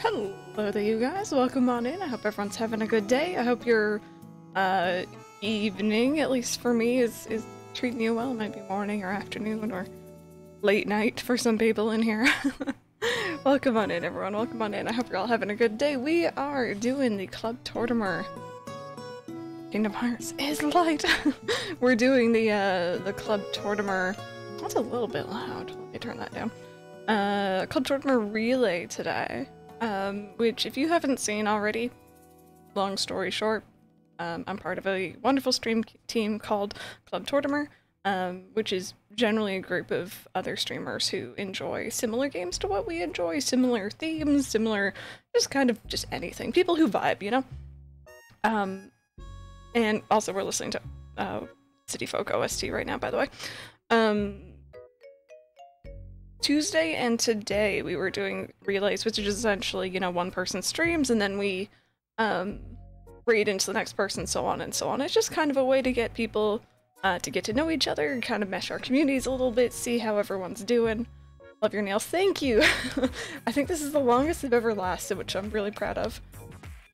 Hello there, you guys. Welcome on in. I hope everyone's having a good day. I hope your uh, evening, at least for me, is, is treating you well. It might be morning or afternoon or late night for some people in here. Welcome on in, everyone. Welcome on in. I hope you're all having a good day. We are doing the Club Tortimer. Kingdom Hearts is light. We're doing the uh, the Club Tortimer. That's a little bit loud. Let me turn that down. Uh, Club Tortimer Relay today. Um, which, if you haven't seen already, long story short, um, I'm part of a wonderful stream team called Club Tortimer, um, which is generally a group of other streamers who enjoy similar games to what we enjoy, similar themes, similar, just kind of just anything. People who vibe, you know? Um, and also we're listening to uh, City Folk OST right now, by the way. Um, Tuesday and today we were doing relays, which is essentially, you know, one person streams and then we um, read into the next person, so on and so on. It's just kind of a way to get people uh, to get to know each other, kind of mesh our communities a little bit, see how everyone's doing. Love your nails. Thank you! I think this is the longest I've ever lasted, which I'm really proud of.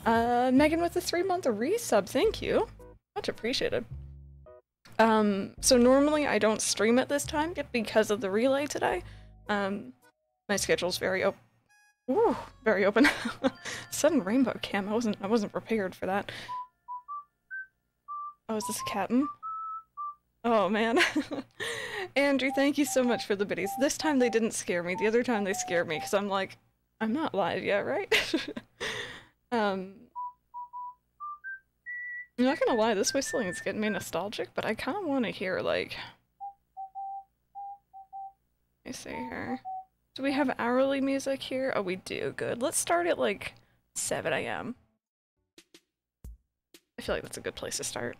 Uh, Megan with the three month resub, thank you. Much appreciated. Um, so normally I don't stream at this time because of the relay today. Um, my schedule's very open. Ooh, very open. Sudden rainbow cam. I wasn't. I wasn't prepared for that. Oh, is this a captain? Oh man. Andrew, thank you so much for the biddies. This time they didn't scare me. The other time they scared me because I'm like, I'm not live yet, right? um, I'm not gonna lie, this whistling is getting me nostalgic, but I kind of want to hear like me see here. Do we have hourly music here? Oh, we do. Good. Let's start at like 7 a.m. I feel like that's a good place to start.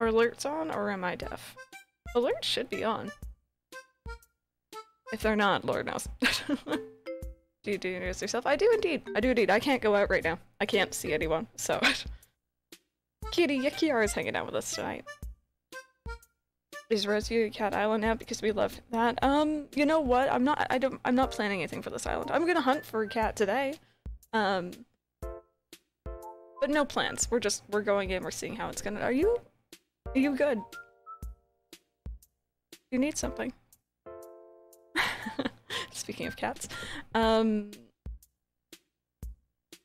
Are alerts on or am I deaf? Alerts should be on. If they're not, Lord knows. do you do news yourself? I do indeed. I do indeed. I can't go out right now. I can't see anyone, so. Kitty Yakiara is hanging out with us tonight. Is Rescue Cat Island now because we love that? Um, you know what? I'm not. I don't. I'm not planning anything for this island. I'm gonna hunt for a cat today. Um, but no plans. We're just we're going in. We're seeing how it's gonna. Are you? Are you good? You need something. Speaking of cats, um.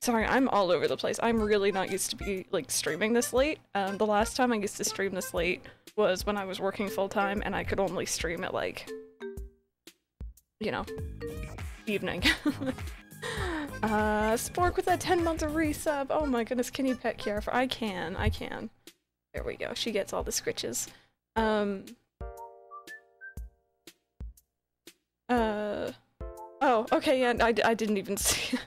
Sorry, I'm all over the place. I'm really not used to be like streaming this late. Um, the last time I used to stream this late was when I was working full time and I could only stream at like, you know, evening. uh, Spork with that 10 month of resub. Oh my goodness, can you pet Kiara? I can, I can. There we go. She gets all the scritches. Um. Uh. Oh, okay, yeah, I, I didn't even see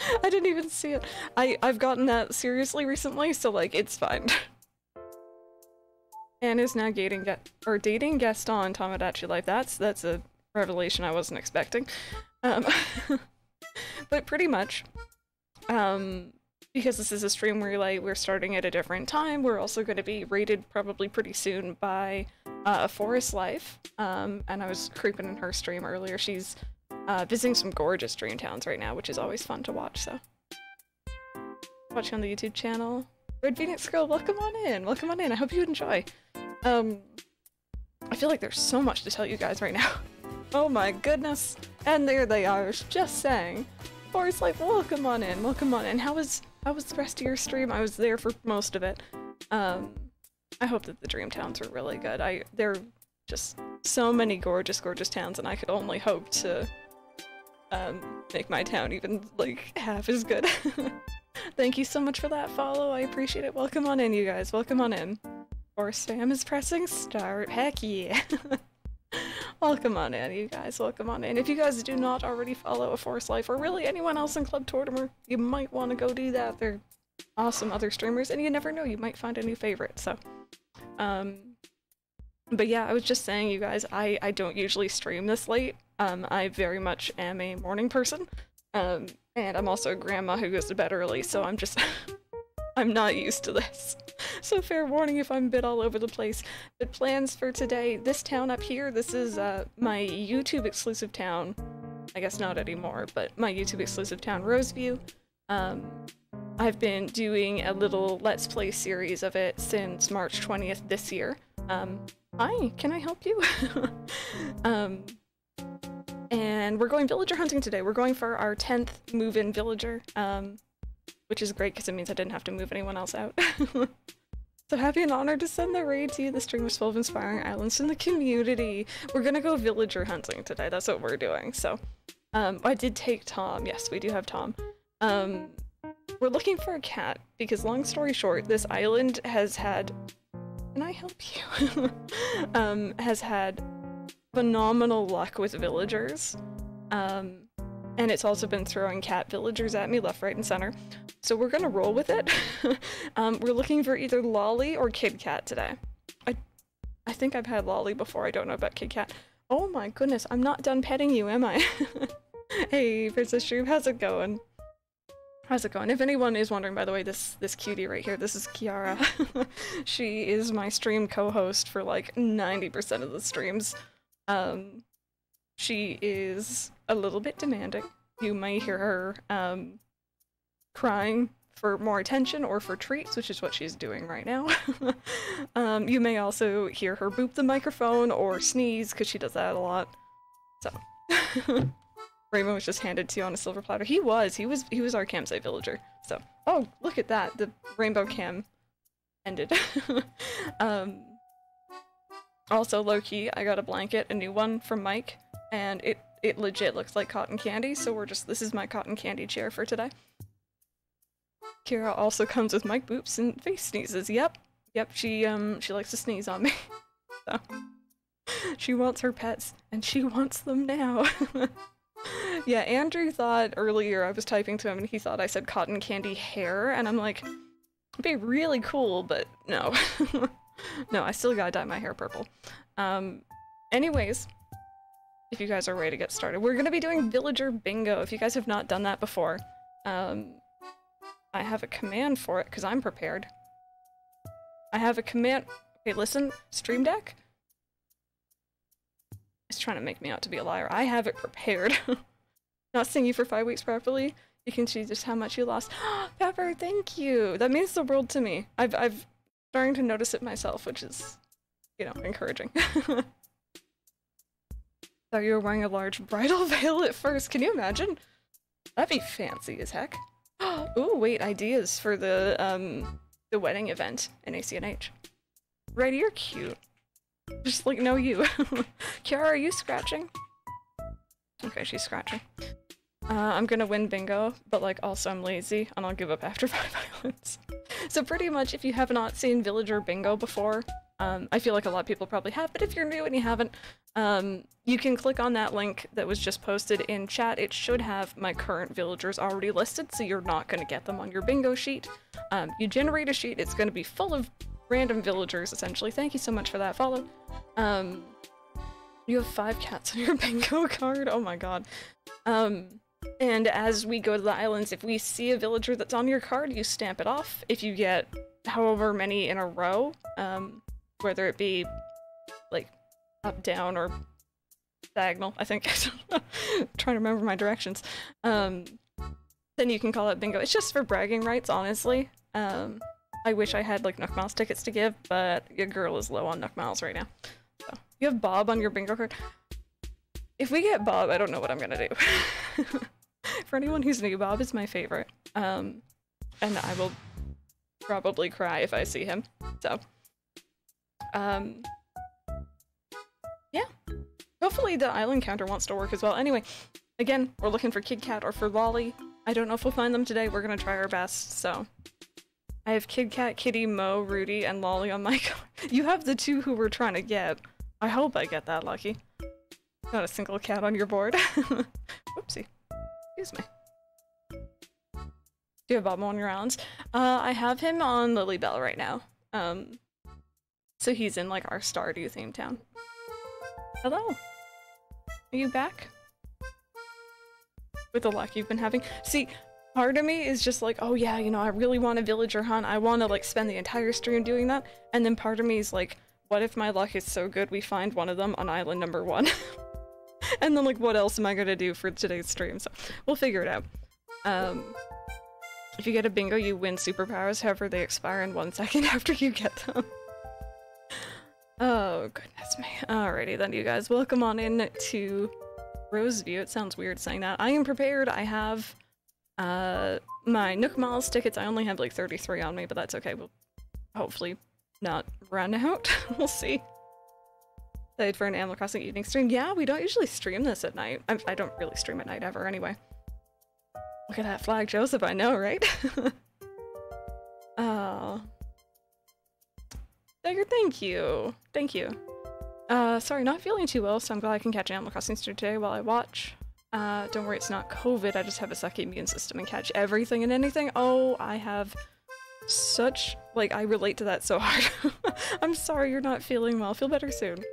I didn't even see it. I, I've gotten that seriously recently, so like, it's fine. Anne is now dating or dating Gaston Tomodachi Life. That's that's a revelation I wasn't expecting. Um, but pretty much, um, because this is a stream relay, we're starting at a different time. We're also going to be rated probably pretty soon by uh, Forest Life. Um, and I was creeping in her stream earlier. She's uh, visiting some gorgeous dream towns right now, which is always fun to watch. So, watching on the YouTube channel. Red Phoenix Girl, welcome on in. Welcome on in. I hope you enjoy. Um, I feel like there's so much to tell you guys right now. oh my goodness. And there they are, just saying. Forest Life, welcome on in. Welcome on in. How was how was the rest of your stream? I was there for most of it. Um, I hope that the dream towns were really good. I they're just so many gorgeous, gorgeous towns, and I could only hope to um, make my town even like half as good. Thank you so much for that follow. I appreciate it. Welcome on in, you guys. Welcome on in. Or Sam is pressing start. Heck yeah. welcome on in, you guys. Welcome on in. If you guys do not already follow A Forest Life or really anyone else in Club Tortimer, you might want to go do that. They're awesome other streamers, and you never know, you might find a new favorite. So, um, but yeah, I was just saying, you guys, I, I don't usually stream this late. Um, I very much am a morning person. Um, and I'm also a grandma who goes to bed early, so I'm just... I'm not used to this. So fair warning if I'm a bit all over the place. But plans for today, this town up here, this is uh, my YouTube exclusive town. I guess not anymore, but my YouTube exclusive town, Roseview. Um, I've been doing a little Let's Play series of it since March 20th this year. Um, hi, can I help you? um, and we're going villager hunting today. We're going for our 10th move-in villager, um, which is great because it means I didn't have to move anyone else out. so happy and honored to send the raid to you. The stream was full of inspiring islands in the community. We're gonna go villager hunting today. That's what we're doing. So um, I did take Tom. Yes, we do have Tom. Um, we're looking for a cat because long story short, this island has had can I help you? um, has had phenomenal luck with villagers. Um, and it's also been throwing cat villagers at me left, right, and center. So we're gonna roll with it. um, we're looking for either Lolly or Kid Cat today. I, I think I've had Lolly before. I don't know about Kid Cat. Oh my goodness, I'm not done petting you, am I? hey, Princess Shroom, how's it going? How's it going? If anyone is wondering, by the way, this this cutie right here, this is Kiara. she is my stream co-host for like 90% of the streams. Um, she is a little bit demanding. You may hear her um, crying for more attention or for treats, which is what she's doing right now. um, you may also hear her boop the microphone or sneeze, because she does that a lot. So. Raymond was just handed to you on a silver platter. He was. He was. He was our campsite villager. So, oh, look at that. The rainbow cam ended. um. Also, low key, I got a blanket, a new one from Mike, and it it legit looks like cotton candy. So we're just. This is my cotton candy chair for today. Kira also comes with Mike boops and face sneezes. Yep, yep. She um she likes to sneeze on me. so she wants her pets, and she wants them now. yeah, Andrew thought earlier I was typing to him and he thought I said cotton candy hair, and I'm like, it'd be really cool, but no. No, I still gotta dye my hair purple. Um, anyways, if you guys are ready to get started, we're gonna be doing villager bingo. If you guys have not done that before, um, I have a command for it because I'm prepared. I have a command. Okay, listen, Stream Deck. It's trying to make me out to be a liar. I have it prepared. Not seeing you for five weeks properly. You can see just how much you lost. Pepper, thank you. That means the world to me. I've I've starting to notice it myself, which is, you know, encouraging. Thought you were wearing a large bridal veil at first. Can you imagine? That'd be fancy as heck. Ooh, wait, ideas for the um the wedding event in ACNH. Right, you're cute. Just like know you. Kiara, are you scratching? Okay, she's scratching. Uh, I'm gonna win bingo, but like also I'm lazy and I'll give up after five islands. so pretty much if you have not seen villager bingo before, um, I feel like a lot of people probably have, but if you're new and you haven't, um, you can click on that link that was just posted in chat. It should have my current villagers already listed, so you're not going to get them on your bingo sheet. Um, you generate a sheet, it's going to be full of random villagers, essentially. Thank you so much for that follow. Um, you have five cats on your bingo card? Oh my god. Um, and as we go to the islands, if we see a villager that's on your card, you stamp it off. If you get however many in a row, um, whether it be, like, up, down, or diagonal, I think. trying to remember my directions. Um, then you can call it bingo. It's just for bragging rights, honestly. Um, I wish I had like Nook Miles tickets to give, but your girl is low on Nook Miles right now. So you have Bob on your bingo card. If we get Bob, I don't know what I'm gonna do. For anyone who's new, Bob is my favorite. Um, and I will probably cry if I see him. So, um, yeah. Hopefully the island counter wants to work as well. Anyway, again, we're looking for Kid Cat or for Lolly. I don't know if we'll find them today. We're gonna try our best, so I have Kid Cat, Kitty, Moe, Rudy, and Lolly on my card. You have the two who we're trying to get. I hope I get that lucky. Not a single cat on your board. Whoopsie. Excuse me. Do you have Bob on your rounds? Uh, I have him on Lilybell right now. Um, so he's in like our Stardew theme town. Hello. Are you back? With the luck you've been having? See, part of me is just like, oh yeah, you know, I really want a villager hunt. I want to like spend the entire stream doing that. And then part of me is like, what if my luck is so good we find one of them on island number one? and then like what else am I gonna do for today's stream? So we'll figure it out. Um, if you get a bingo, you win superpowers. However, they expire in one second after you get them. oh goodness me! Alrighty then, you guys. Welcome on in to Roseview. It sounds weird saying that. I am prepared. I have uh my Nook tickets. I only have like 33 on me, but that's okay. We'll hopefully not run out. we'll see. Excited for an Animal Crossing evening stream. Yeah, we don't usually stream this at night. I, I don't really stream at night ever anyway. Look at that flag, Joseph, I know, right? oh. Dagger, thank you. Thank you. Uh, sorry, not feeling too well, so I'm glad I can catch Animal Crossing stream today while I watch. Uh, don't worry, it's not COVID, I just have a sucky immune system and catch everything and anything. Oh, I have such, like, I relate to that so hard. I'm sorry you're not feeling well, feel better soon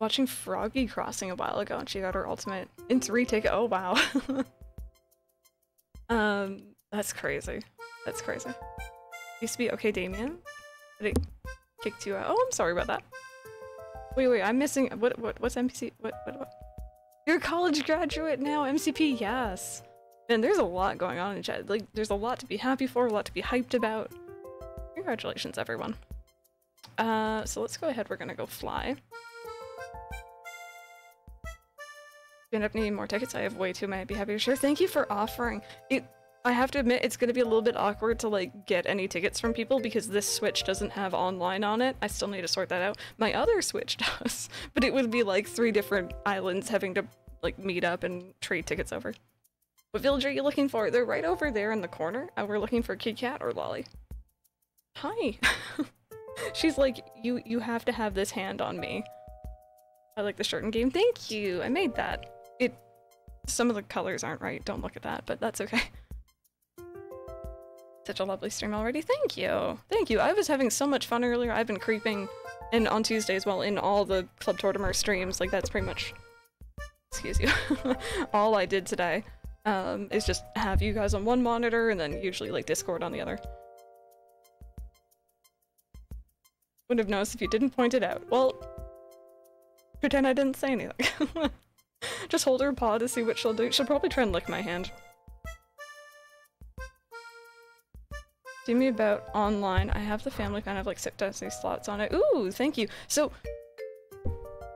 watching Froggy Crossing a while ago and she got her ultimate in three ticket. Oh wow. um, that's crazy. That's crazy. Used to be okay, Damien. Did it kicked you out? Oh, I'm sorry about that. Wait, wait, I'm missing. What? What? What's MPC? What? What? What? You're a college graduate now. MCP, yes. And there's a lot going on in chat. Like, there's a lot to be happy for, a lot to be hyped about. Congratulations, everyone. Uh, so let's go ahead. We're gonna go fly. You end up needing more tickets, I have way too many. I'd be happy to share. Thank you for offering. It, I have to admit, it's gonna be a little bit awkward to like get any tickets from people because this Switch doesn't have online on it. I still need to sort that out. My other Switch does, but it would be like three different islands having to like meet up and trade tickets over. What village are you looking for? They're right over there in the corner. Uh, we're looking for Kid Cat or Lolly. Hi. She's like, you you have to have this hand on me. I like the shirt game. Thank you. I made that. It, some of the colors aren't right. Don't look at that, but that's okay. Such a lovely stream already. Thank you. Thank you. I was having so much fun earlier. I've been creeping and on Tuesdays, well, in all the Club Tortimer streams, like that's pretty much, excuse you, all I did today um, is just have you guys on one monitor and then usually like Discord on the other. Wouldn't have noticed if you didn't point it out. Well, pretend I didn't say anything. Just hold her paw to see what she'll do. She'll probably try and lick my hand. Do me about online. I have the family kind of like sit Destiny slots on it. Ooh, thank you. So,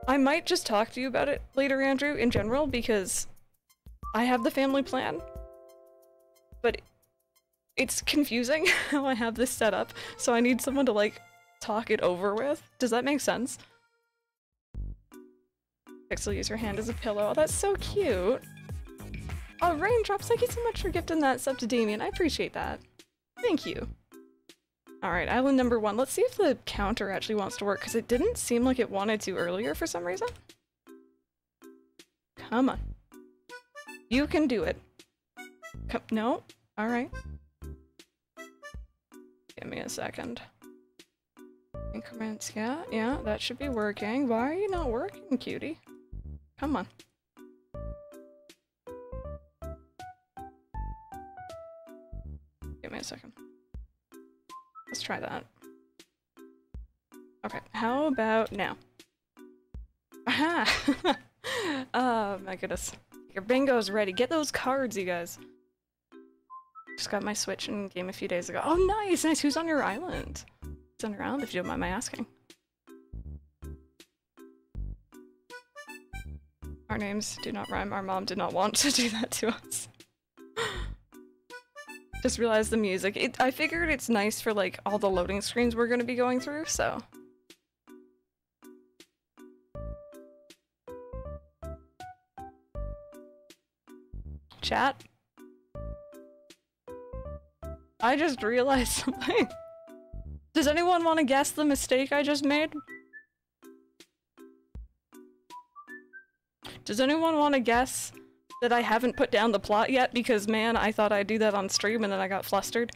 I might just talk to you about it later, Andrew, in general, because I have the family plan. But it's confusing how I have this set up, so I need someone to like talk it over with. Does that make sense? Pixel, use your hand as a pillow. Oh, that's so cute. Oh, Raindrops, thank you so much for gifting that sub to Damien. I appreciate that. Thank you. Alright, island number one. Let's see if the counter actually wants to work, because it didn't seem like it wanted to earlier for some reason. Come on. You can do it. Come no? Alright. Give me a second. Increments, yeah, yeah, that should be working. Why are you not working, cutie? Come on. Give me a second. Let's try that. Okay, how about now? Aha! oh my goodness. Your bingo's ready. Get those cards, you guys. Just got my Switch in game a few days ago. Oh, nice, nice. Who's on your island? Who's on your island, if you don't mind my asking? Our names do not rhyme. Our mom did not want to do that to us. Just realized the music. It, I figured it's nice for like all the loading screens we're going to be going through, so. Chat? I just realized something. Does anyone want to guess the mistake I just made? Does anyone want to guess that I haven't put down the plot yet? Because man, I thought I'd do that on stream and then I got flustered.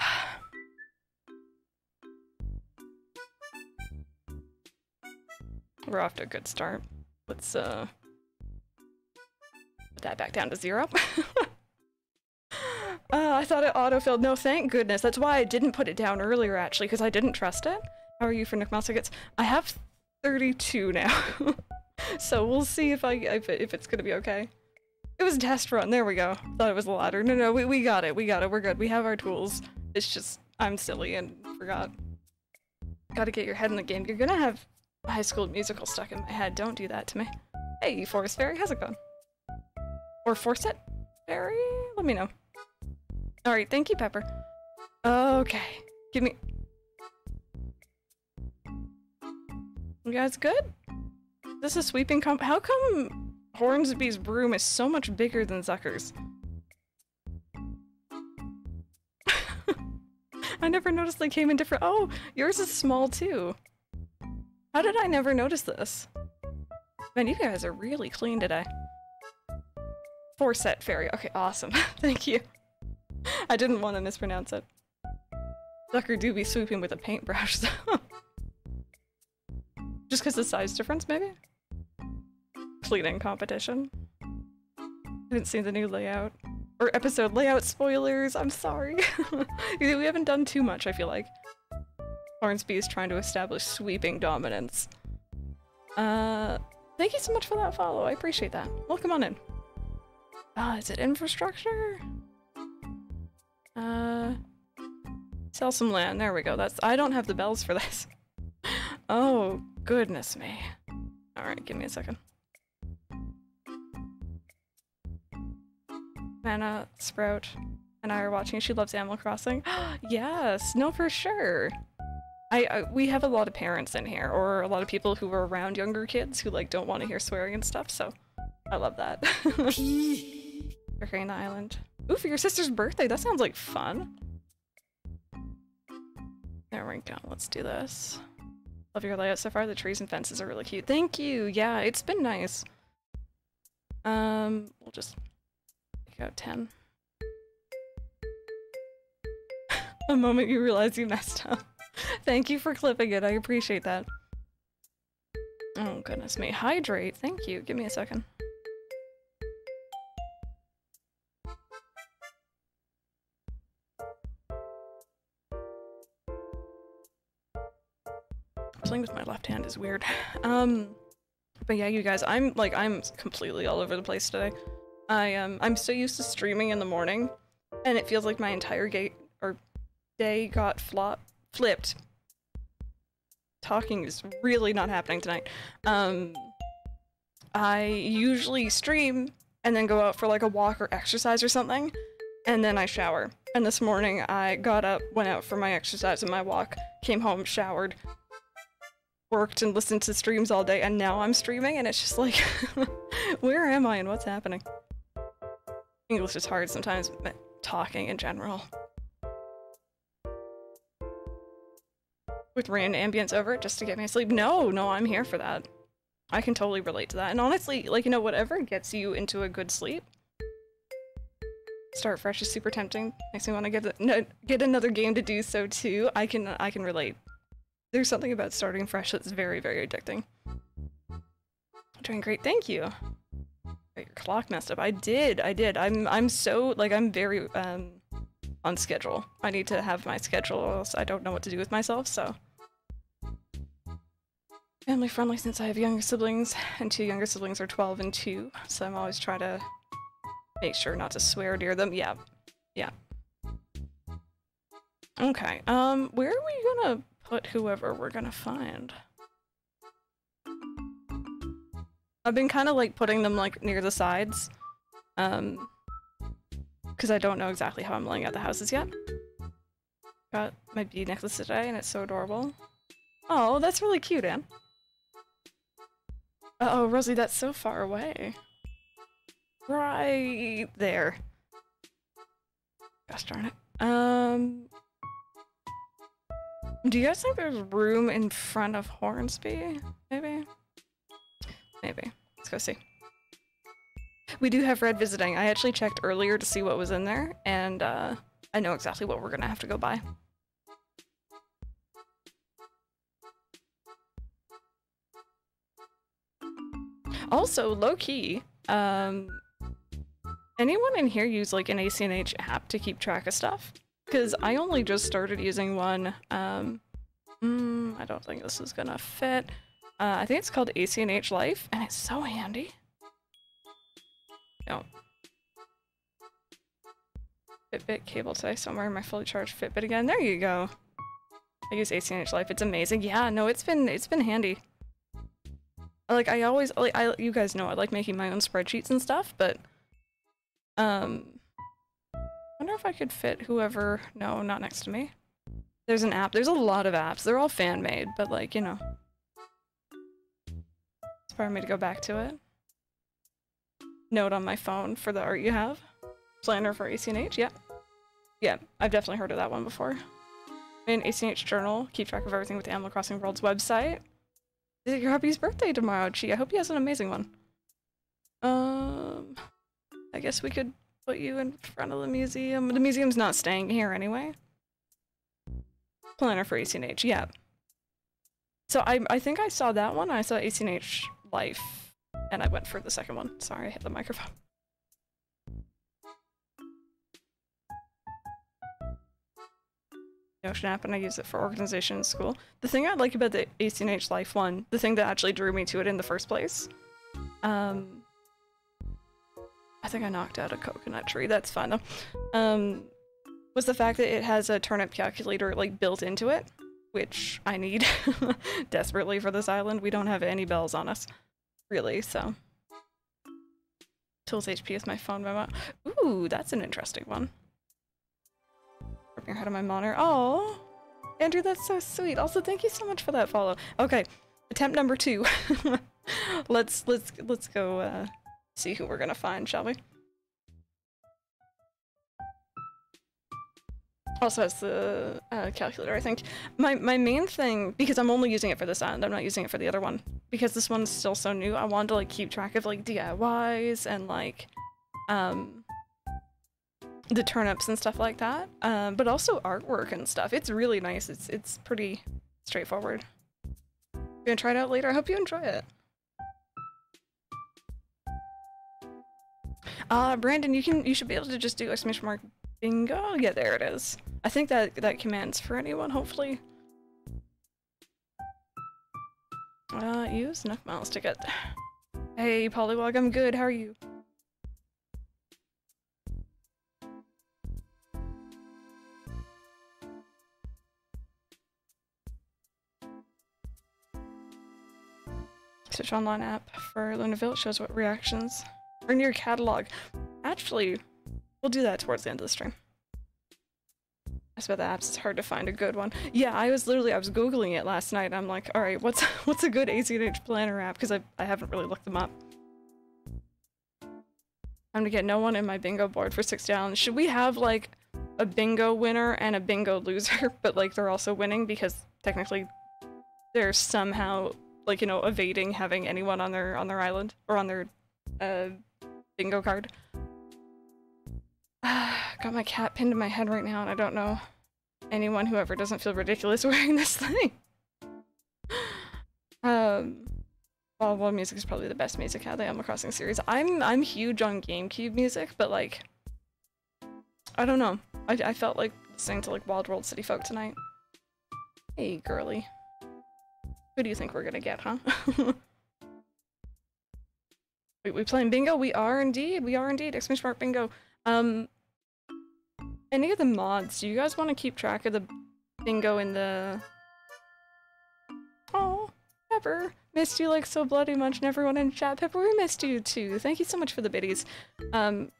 We're off to a good start. Let's uh put that back down to zero. uh, I thought it auto-filled. No, thank goodness. That's why I didn't put it down earlier, actually, because I didn't trust it. How are you for Nook Miles tickets? I have 32 now. so we'll see if I if, if it's gonna be okay. It was a test run. There we go. Thought it was a ladder. No, no, we, we got it. We got it. We're good. We have our tools. It's just I'm silly and forgot. Gotta get your head in the game. You're gonna have High School Musical stuck in my head. Don't do that to me. Hey, Forest Fairy, how's it going? Or Forset Fairy? Let me know. Alright, thank you, Pepper. Okay. Give me... You guys good? This is sweeping comp- How come Hornsby's broom is so much bigger than Zucker's? I never noticed they came in different- Oh, yours is small too. How did I never notice this? Man, you guys are really clean today. Four set fairy. Okay, awesome. Thank you. I didn't want to mispronounce it. Zucker do be sweeping with a paintbrush, so. Just because the size difference, maybe? Cleaning competition. I didn't see the new layout. Or episode layout spoilers, I'm sorry. we haven't done too much, I feel like. Hornsby is trying to establish sweeping dominance. Uh, thank you so much for that follow, I appreciate that. Welcome on in. Ah, is it infrastructure? Uh, sell some land, there we go. That's- I don't have the bells for this. oh, goodness me. Alright, give me a second. Mana, Sprout, and I are watching. She loves Animal Crossing. yes, no, for sure. I, I, we have a lot of parents in here, or a lot of people who are around younger kids who like don't want to hear swearing and stuff. So, I love that. Hurricane Island. Ooh, for your sister's birthday. That sounds like fun. There we go. Let's do this. Love your layout so far. The trees and fences are really cute. Thank you. Yeah, it's been nice. Um, we'll just out 10. the moment you realize you messed up. Thank you for clipping it. I appreciate that. Oh, goodness me. Hydrate. Thank you. Give me a second. Playing with my left hand is weird. Um, but yeah, you guys, I'm like, I'm completely all over the place today. I um, I'm so used to streaming in the morning, and it feels like my entire gate or day got flop flipped. Talking is really not happening tonight. Um, I usually stream and then go out for like a walk or exercise or something, and then I shower. And this morning I got up, went out for my exercise and my walk, came home, showered, worked and listened to streams all day, and now I'm streaming, and it's just like, where am I and what's happening? English is hard sometimes, but talking in general. With rain ambience over it just to get me asleep. No, no, I'm here for that. I can totally relate to that. And honestly, like, you know, whatever gets you into a good sleep. Start fresh is super tempting. Makes me want to get get another game to do so too. I can I can relate. There's something about starting fresh that's very, very addicting. Doing great, thank you. Your clock messed up. I did, I did. I'm I'm so like I'm very um on schedule. I need to have my schedule, or else I don't know what to do with myself, so. Family friendly since I have younger siblings, and two younger siblings are 12 and 2, so I'm always trying to make sure not to swear near them. Yeah, yeah. Okay, um, where are we gonna put whoever we're gonna find? I've been kind of like putting them like near the sides, um, because I don't know exactly how I'm laying out the houses yet. Got my bead necklace today, and it's so adorable. Oh, that's really cute, Anne. Uh oh, Rosie, that's so far away. Right there. Gosh darn it. Um, do you guys think there's room in front of Hornsby? Maybe? Maybe. Let's go see. We do have Redd visiting. I actually checked earlier to see what was in there, and uh, I know exactly what we're gonna have to go buy. Also, low-key, um, anyone in here use like an ACNH app to keep track of stuff? Because I only just started using one, um, mm, I don't think this is gonna fit. Uh, I think it's called ACNH Life, and it's so handy. No. Fitbit cable today somewhere in my fully charged Fitbit again. There you go. I use ACNH Life. It's amazing. Yeah, no, it's been it's been handy. Like I always like I you guys know I like making my own spreadsheets and stuff, but um wonder if I could fit whoever no, not next to me. There's an app. There's a lot of apps. They're all fan made, but like, you know. Inspire me to go back to it. Note on my phone for the art you have. Planner for ACNH, yeah. Yeah, I've definitely heard of that one before. In ACNH Journal, keep track of everything with the Animal Crossing World's website. Is it your hubby's birthday tomorrow, Chi? I hope he has an amazing one. Um, I guess we could put you in front of the museum. The museum's not staying here anyway. Planner for ACNH, yeah. So I, I think I saw that one. I saw ACNH Life, and I went for the second one. Sorry, I hit the microphone. Notion app and I use it for organization in school. The thing I like about the ACNH Life one, the thing that actually drew me to it in the first place, um, I think I knocked out a coconut tree, that's fine though, um, was the fact that it has a turnip calculator like built into it, which I need desperately for this island. We don't have any bells on us, really, so. Tools HP is my phone memo. Ooh, that's an interesting one your head on my monitor. Oh, Andrew, that's so sweet. Also, thank you so much for that follow. Okay, attempt number two. let's let's let's go uh, see who we're gonna find, shall we? Also has the uh, calculator, I think. My my main thing, because I'm only using it for this end, I'm not using it for the other one. Because this one's still so new, I wanted to like keep track of like DIYs and like um the turnips and stuff like that, um, but also artwork and stuff. It's really nice. It's it's pretty straightforward. You're gonna try it out later. I hope you enjoy it. Uh, Brandon, you can you should be able to just do exclamation mark bingo. Yeah, there it is. I think that that commands for anyone. Hopefully. Uh, use enough miles to get. there. Hey, Polywog, I'm good. How are you? Search online app for Lunaville. Shows what reactions are in your catalog. Actually, we'll do that towards the end of the stream. I about the apps, it's hard to find a good one. Yeah, I was literally, I was Googling it last night. I'm like, all right, what's what's a good ACNH planner app? Because I, I haven't really looked them up. I'm gonna get no one in my bingo board for 60 islands. Should we have like a bingo winner and a bingo loser, but like they're also winning because technically they're somehow like you know evading having anyone on their on their island or on their uh bingo card. Got my cat pinned to my head right now and I don't know anyone who ever doesn't feel ridiculous wearing this thing. um well, world music is probably the best music out of the Animal Crossing series. I'm I'm huge on GameCube music, but like I don't know. I, I felt like listening to like Wild World City Folk tonight. Hey, girly. Who do you think we're gonna get, huh? Wait, we playing bingo? We are indeed. We are indeed. Exclamation mark bingo. Um, any of the mods, do you guys want to keep track of the bingo in the... Oh, Pepper. Missed you like so bloody much and everyone in chat. Pepper, we missed you too. Thank you so much for the biddies. Um,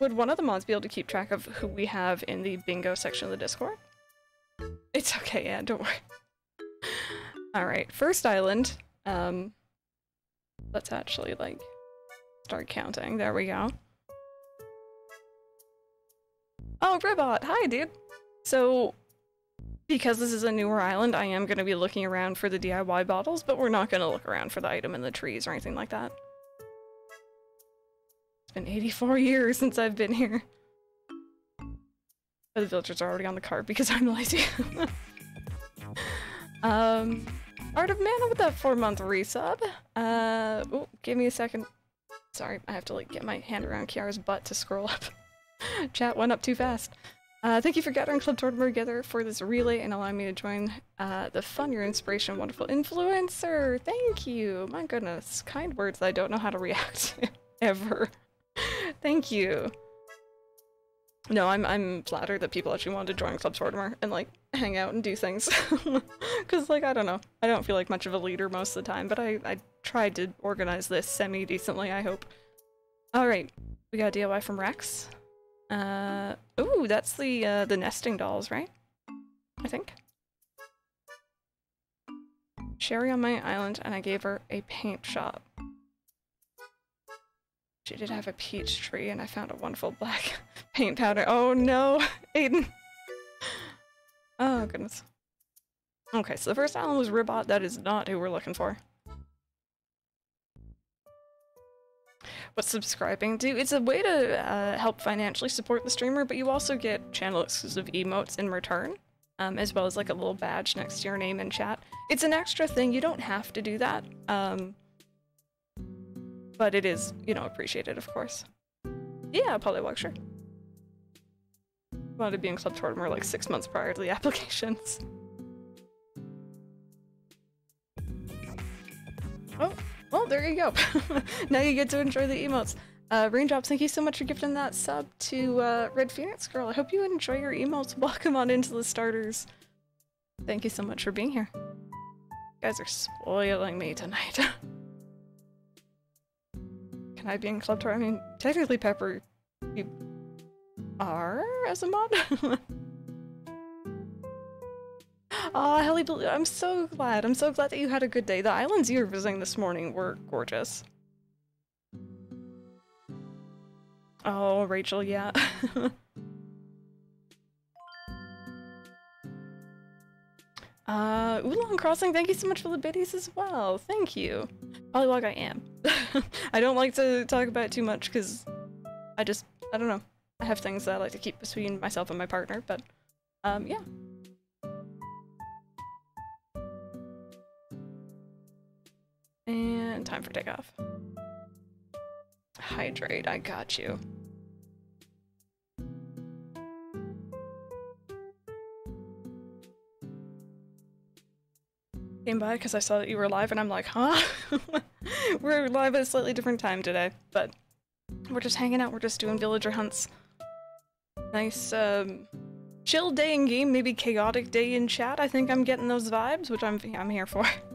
would one of the mods be able to keep track of who we have in the bingo section of the Discord? It's okay, yeah, don't worry. Alright, first island. Um, let's actually, like, start counting. There we go. Oh, Ribbot! Hi, dude! So, because this is a newer island, I am going to be looking around for the DIY bottles, but we're not going to look around for the item in the trees or anything like that. It's been 84 years since I've been here. The villagers are already on the cart because I'm lazy. um, Art of Mana with that four month resub. Uh, oh, give me a second. Sorry, I have to like get my hand around Kiara's butt to scroll up. Chat went up too fast. Uh, thank you for gathering Club Tortimer together for this relay and allowing me to join uh, the fun, your inspiration, wonderful influencer. Thank you. My goodness. Kind words I don't know how to react to ever. thank you. No, I'm I'm flattered that people actually wanted to join Club Tortimer and like hang out and do things. Cause like I don't know. I don't feel like much of a leader most of the time, but I, I tried to organize this semi decently, I hope. Alright. We got a DIY from Rex. Uh, ooh, that's the, uh, the nesting dolls, right? I think. Sherry on my island, and I gave her a paint shop. She did have a peach tree, and I found a wonderful black paint powder. Oh no, Aiden! Oh goodness. Okay, so the first island was Ribbot. That is not who we're looking for. What subscribing do. It's a way to uh, help financially support the streamer, but you also get channel exclusive emotes in return, um, as well as like a little badge next to your name in chat. It's an extra thing. You don't have to do that, um, but it is, you know, appreciated, of course. Yeah, Polywog, sure. Wanted to be in Club Tortimer like six months prior to the applications. Oh, well, there you go. now you get to enjoy the emotes. Uh, Raindrops, thank you so much for gifting that sub to uh, Red Phoenix Girl. I hope you enjoy your emotes. Welcome on into the starters. Thank you so much for being here. You guys are spoiling me tonight. Can I be in Club Tort? I mean, technically, Pepper, you are as a mod? Oh, Helly Blue, I'm so glad. I'm so glad that you had a good day. The islands you were visiting this morning were gorgeous. Oh, Rachel, yeah. uh, Oolong Crossing, thank you so much for the biddies as well. Thank you. Polywog I am. I don't like to talk about it too much because I just, I don't know. I have things that I like to keep between myself and my partner, but um, yeah. And time for takeoff. Hydrate, I got you. Came by because I saw that you were live and I'm like, huh? we're live at a slightly different time today, but we're just hanging out, we're just doing villager hunts. Nice, um, chill day in game, maybe chaotic day in chat. I think I'm getting those vibes, which I'm I'm here for.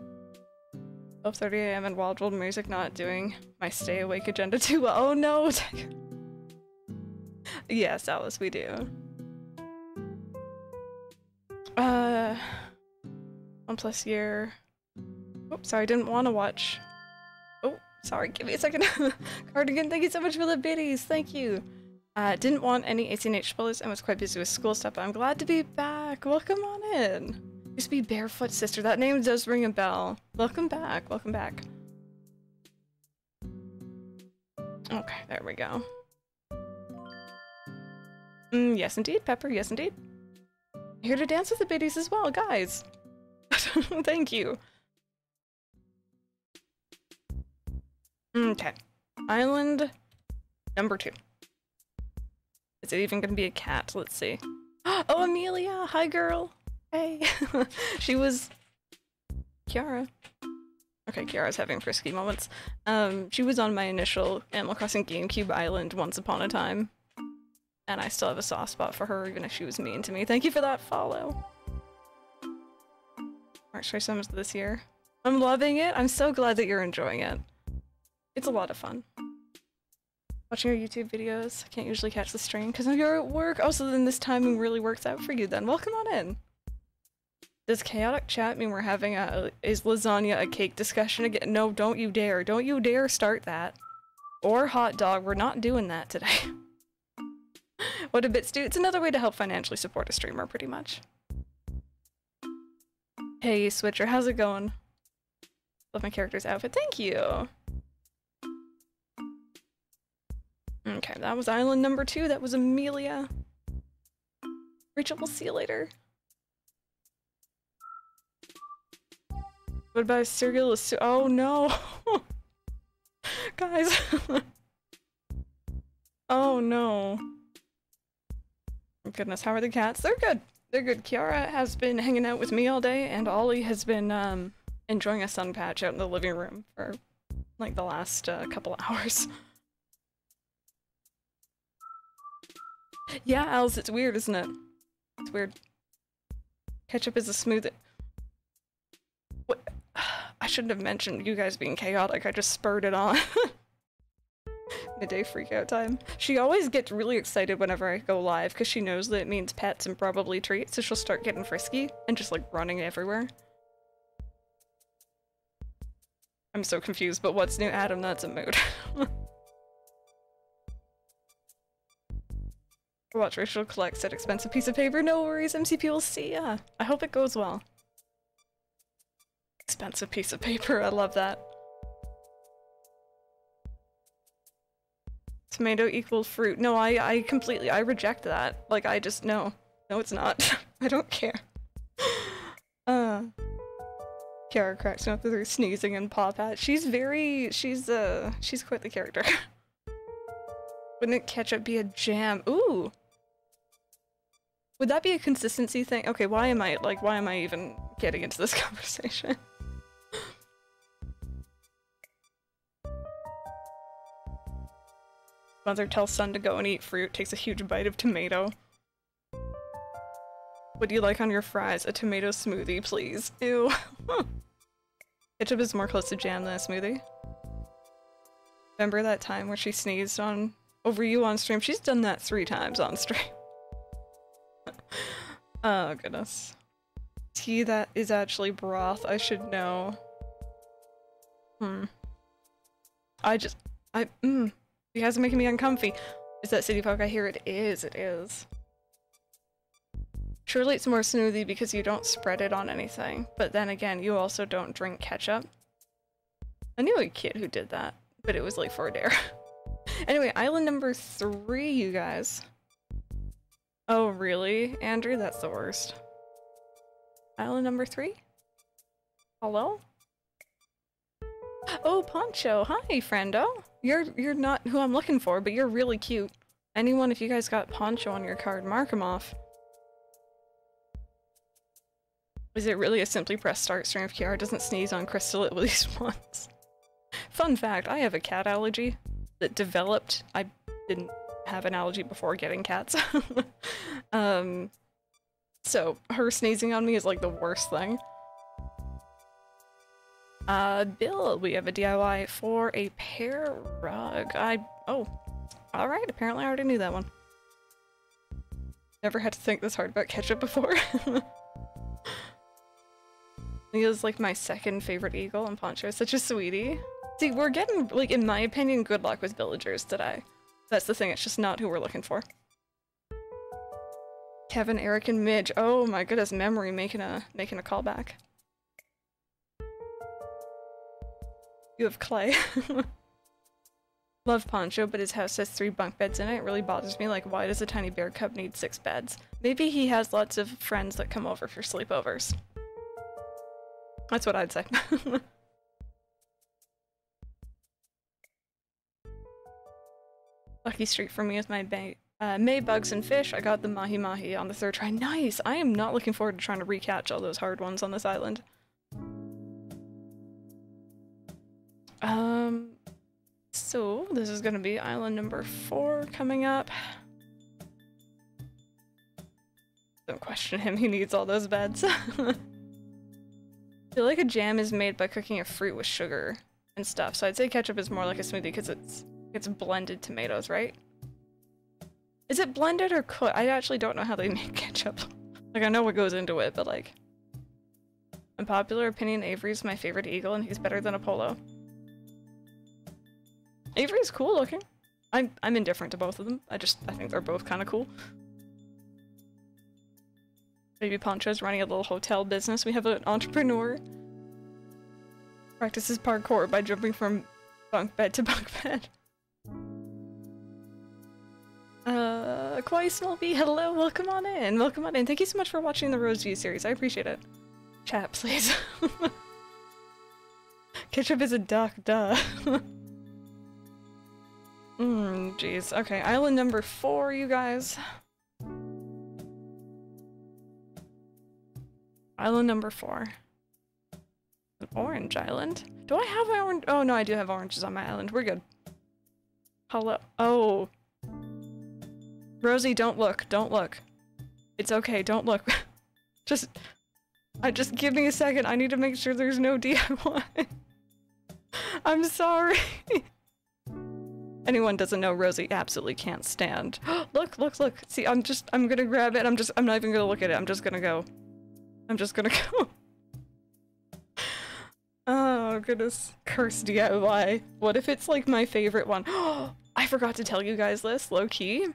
12.30 a.m. and Wild World music not doing my stay awake agenda too well. Oh no! yes, Alice, we do. Uh, one plus year. Oops, sorry, I didn't want to watch. Oh, sorry, give me a second. Cardigan, thank you so much for the biddies. Thank you. Uh, didn't want any 18H spoilers and was quite busy with school stuff, but I'm glad to be back. Welcome on in. Used to be Barefoot Sister. That name does ring a bell. Welcome back. Welcome back. Okay, there we go. Mm, yes, indeed, Pepper. Yes, indeed. Here to dance with the biddies as well, guys. Thank you. Okay. Island number two. Is it even gonna be a cat? Let's see. Oh, Amelia! Hi, girl! Hey! she was... Kiara. Okay, Kiara's having frisky moments. Um, she was on my initial Animal Crossing GameCube island once upon a time. And I still have a soft spot for her, even if she was mean to me. Thank you for that follow. March 27th this year. I'm loving it. I'm so glad that you're enjoying it. It's a lot of fun. Watching your YouTube videos. I can't usually catch the stream because you're at work. Oh, so then this timing really works out for you then. Welcome on in. Does chaotic chat mean we're having a is lasagna a cake discussion again? No, don't you dare. Don't you dare start that. Or hot dog. We're not doing that today. what a bit, Stu. It's another way to help financially support a streamer, pretty much. Hey, Switcher, how's it going? Love my character's outfit. Thank you. Okay, that was island number two. That was Amelia. Rachel, we'll see you later. What about cereal? Oh no! Guys! oh no. Goodness, how are the cats? They're good. They're good. Kiara has been hanging out with me all day, and Ollie has been um, enjoying a sun patch out in the living room for like the last uh, couple hours. yeah, Alice, it's weird, isn't it? It's weird. Ketchup is a smooth. What? I shouldn't have mentioned you guys being chaotic. I just spurred it on. Midday freakout time. She always gets really excited whenever I go live because she knows that it means pets and probably treats, so she'll start getting frisky and just like running everywhere. I'm so confused, but what's new, Adam? That's a mood. Watch Rachel collect said expensive piece of paper. No worries, MCP will see ya. I hope it goes well. Expensive piece of paper, I love that. Tomato equals fruit. No, I, I completely, I reject that. Like, I just, no. No, it's not. I don't care. Uh, Kiara cracks me up with her sneezing and paw pat. She's very, she's, uh, she's quite the character. Wouldn't ketchup be a jam? Ooh! Would that be a consistency thing? Okay, why am I, like, why am I even getting into this conversation? Mother tells son to go and eat fruit, takes a huge bite of tomato. What do you like on your fries? A tomato smoothie, please. Ew. Ketchup is more close to jam than a smoothie. Remember that time where she sneezed on over you on stream? She's done that three times on stream. oh goodness. Tea that is actually broth. I should know. Hmm. I just I mm. You guys are making me uncomfy. Is that City Folk? I hear it is, it is. Surely it's more smoothie because you don't spread it on anything. But then again, you also don't drink ketchup. I knew a kid who did that, but it was like for a dare. anyway, island number three, you guys. Oh, really? Andrew, that's the worst. Island number three? Hello? Oh, Poncho. Hi, friendo. You're you're not who I'm looking for, but you're really cute. Anyone, if you guys got Poncho on your card, mark him off. Is it really a simply press start stream if Kiara doesn't sneeze on Crystal at least once? Fun fact, I have a cat allergy that developed. I didn't have an allergy before getting cats. um, so her sneezing on me is like the worst thing. Uh, Bill, we have a DIY for a pear rug. I- oh. Alright, apparently I already knew that one. Never had to think this hard about ketchup before. he is like my second favorite eagle and Poncho is such a sweetie. See, we're getting, like, in my opinion, good luck with villagers today. That's the thing, it's just not who we're looking for. Kevin, Eric, and Midge. Oh my goodness, memory making a making a callback. You have Clay. Love Poncho, but his house has three bunk beds in it. It really bothers me. Like, why does a tiny bear cub need six beds? Maybe he has lots of friends that come over for sleepovers. That's what I'd say. Lucky streak for me is my bay. Uh, May bugs and fish. I got the mahi mahi on the third try. Nice! I am not looking forward to trying to recatch all those hard ones on this island. Um, so this is gonna be island number four coming up. Don't question him, he needs all those beds. I feel like a jam is made by cooking a fruit with sugar and stuff, so I'd say ketchup is more like a smoothie because it's it's blended tomatoes, right? Is it blended or cooked? I actually don't know how they make ketchup. like, I know what goes into it, but like... Unpopular opinion, Avery's my favorite eagle and he's better than Apollo. Avery's cool looking. I'm I'm indifferent to both of them. I just I think they're both kind of cool. Baby Poncho's running a little hotel business. We have an entrepreneur. Practices parkour by jumping from bunk bed to bunk bed. Uh, Kwai Smallby, hello, welcome on in, welcome on in. Thank you so much for watching the Roseview series, I appreciate it. Chat, please. Ketchup is a duck, duh. Mmm, jeez. Okay, island number four, you guys. Island number four. An orange island? Do I have orange? Oh no, I do have oranges on my island. We're good. Hello. Oh. Rosie, don't look. Don't look. It's okay. Don't look. just, I just give me a second. I need to make sure there's no DIY. I'm sorry. Anyone doesn't know Rosie absolutely can't stand. look, look, look. See, I'm just, I'm gonna grab it. I'm just, I'm not even gonna look at it. I'm just gonna go. I'm just gonna go. oh, goodness. Curse DIY. What if it's like my favorite one? I forgot to tell you guys this, low key.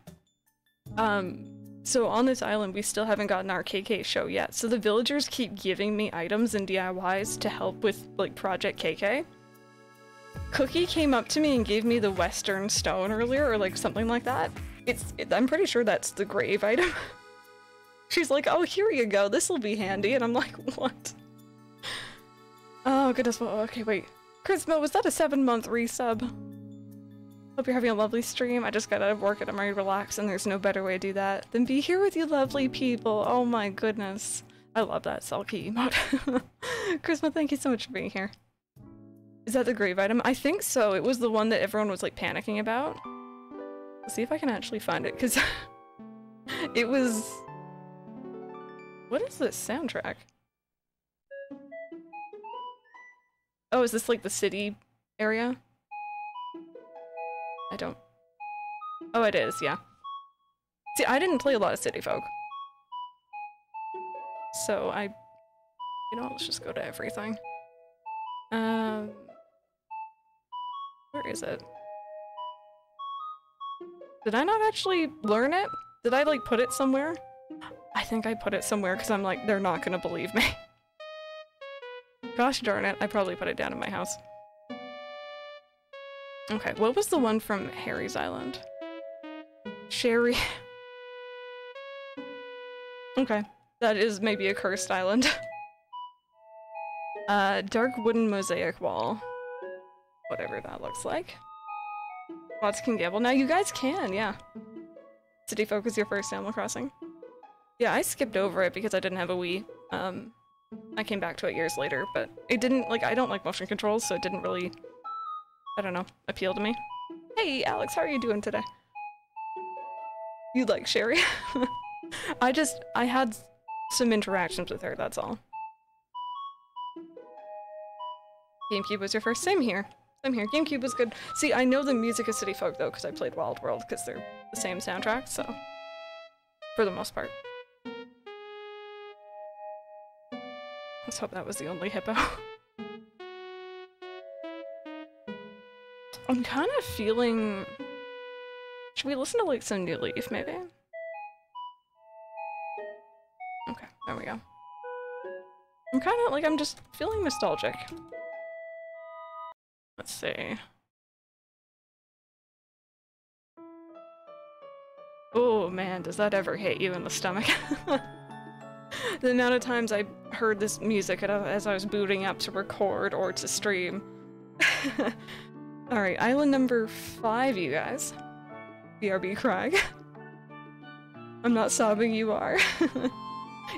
Um, so on this island, we still haven't gotten our KK show yet. So the villagers keep giving me items and DIYs to help with like Project KK. Cookie came up to me and gave me the Western Stone earlier, or like something like that. It's, it, I'm pretty sure that's the grave item. She's like, oh, here you go, this'll be handy, and I'm like, what? Oh, goodness, well, okay, wait. Charisma, was that a seven month resub? Hope you're having a lovely stream. I just got out of work and I'm ready to relax, and there's no better way to do that than be here with you lovely people. Oh my goodness. I love that sulky emote. Charisma, thank you so much for being here. Is that the grave item? I think so. It was the one that everyone was like panicking about. Let's see if I can actually find it, because it was... What is this soundtrack? Oh, is this like the city area? I don't... Oh, it is, yeah. See, I didn't play a lot of City Folk. So I... You know, let's just go to everything. Is it? Did I not actually learn it? Did I, like, put it somewhere? I think I put it somewhere because I'm like, they're not gonna believe me. Gosh darn it, I probably put it down in my house. Okay, what was the one from Harry's Island? Sherry. okay, that is maybe a cursed island. uh, dark wooden mosaic wall. Whatever that looks like. Lots can gamble. Now you guys can, yeah. City Folk is your first Animal Crossing. Yeah, I skipped over it because I didn't have a Wii. Um, I came back to it years later, but it didn't, like, I don't like motion controls, so it didn't really, I don't know, appeal to me. Hey, Alex, how are you doing today? You like Sherry? I just, I had some interactions with her, that's all. GameCube was your first? Same here. Same here. GameCube was good. See, I know the music of City Folk, though, because I played Wild World, because they're the same soundtrack, so... For the most part. Let's hope that was the only hippo. I'm kind of feeling... Should we listen to like some New Leaf, maybe? Okay, there we go. I'm kind of like, I'm just feeling nostalgic. Let's see. Oh man, does that ever hit you in the stomach? the amount of times I heard this music as I was booting up to record or to stream. Alright, island number five, you guys. BRB Crag. I'm not sobbing, you are.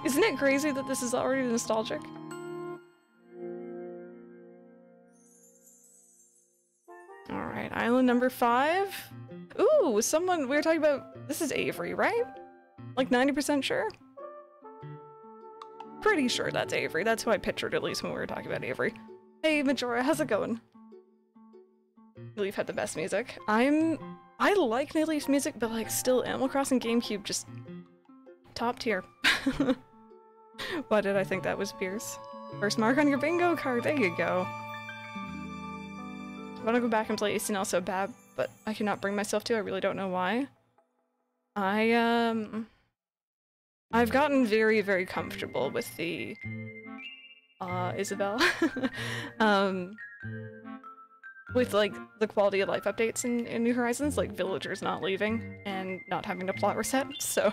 Isn't it crazy that this is already nostalgic? Island number five. Ooh, someone, we were talking about, this is Avery, right? Like 90% sure? Pretty sure that's Avery. That's who I pictured at least when we were talking about Avery. Hey, Majora, how's it going? Leaf had the best music. I'm... I like New music, but like still Animal Crossing GameCube just... top tier. Why did I think that was Pierce? First mark on your bingo card, there you go. I want to go back and play ACNL so bad, but I cannot bring myself to. I really don't know why. I, um... I've gotten very, very comfortable with the... Uh, Isabelle. um... With, like, the quality of life updates in, in New Horizons, like villagers not leaving and not having to plot reset, so...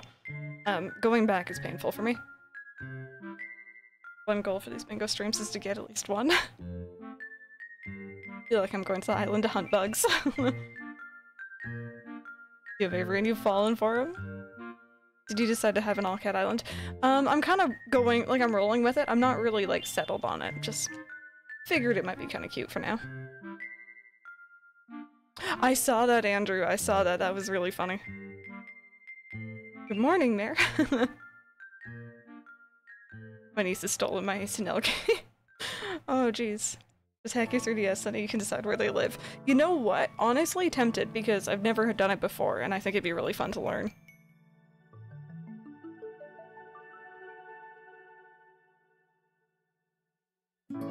Um, going back is painful for me. One goal for these bingo streams is to get at least one. feel like I'm going to the island to hunt bugs. you have and you've fallen for him? Did you decide to have an all cat island? Um, I'm kind of going, like I'm rolling with it. I'm not really like settled on it. Just figured it might be kind of cute for now. I saw that, Andrew. I saw that. That was really funny. Good morning, Mayor. my niece has stolen my ACNL game. oh, jeez. Just hack your 3DS and you can decide where they live. You know what? Honestly tempted because I've never done it before and I think it'd be really fun to learn.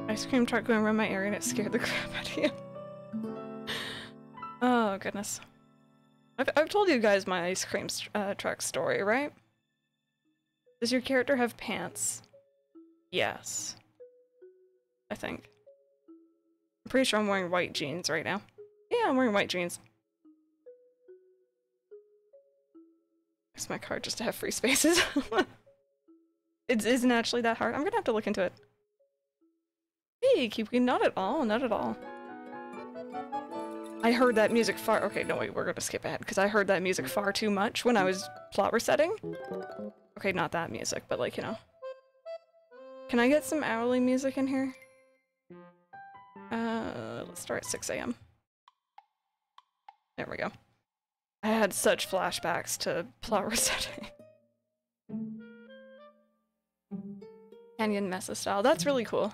Ice cream truck going around my area and it scared the crap out of you. oh, goodness. I've, I've told you guys my ice cream uh, truck story, right? Does your character have pants? Yes. I think. I'm pretty sure I'm wearing white jeans right now. Yeah, I'm wearing white jeans. It's my card just to have free spaces. it isn't actually that hard. I'm gonna have to look into it. Hey, Keeping, not at all, not at all. I heard that music far- okay, no wait, we're gonna skip ahead, because I heard that music far too much when I was plot resetting. Okay, not that music, but like, you know. Can I get some hourly music in here? Start at 6 a.m. There we go. I had such flashbacks to plot resetting. Canyon Mesa style. That's really cool.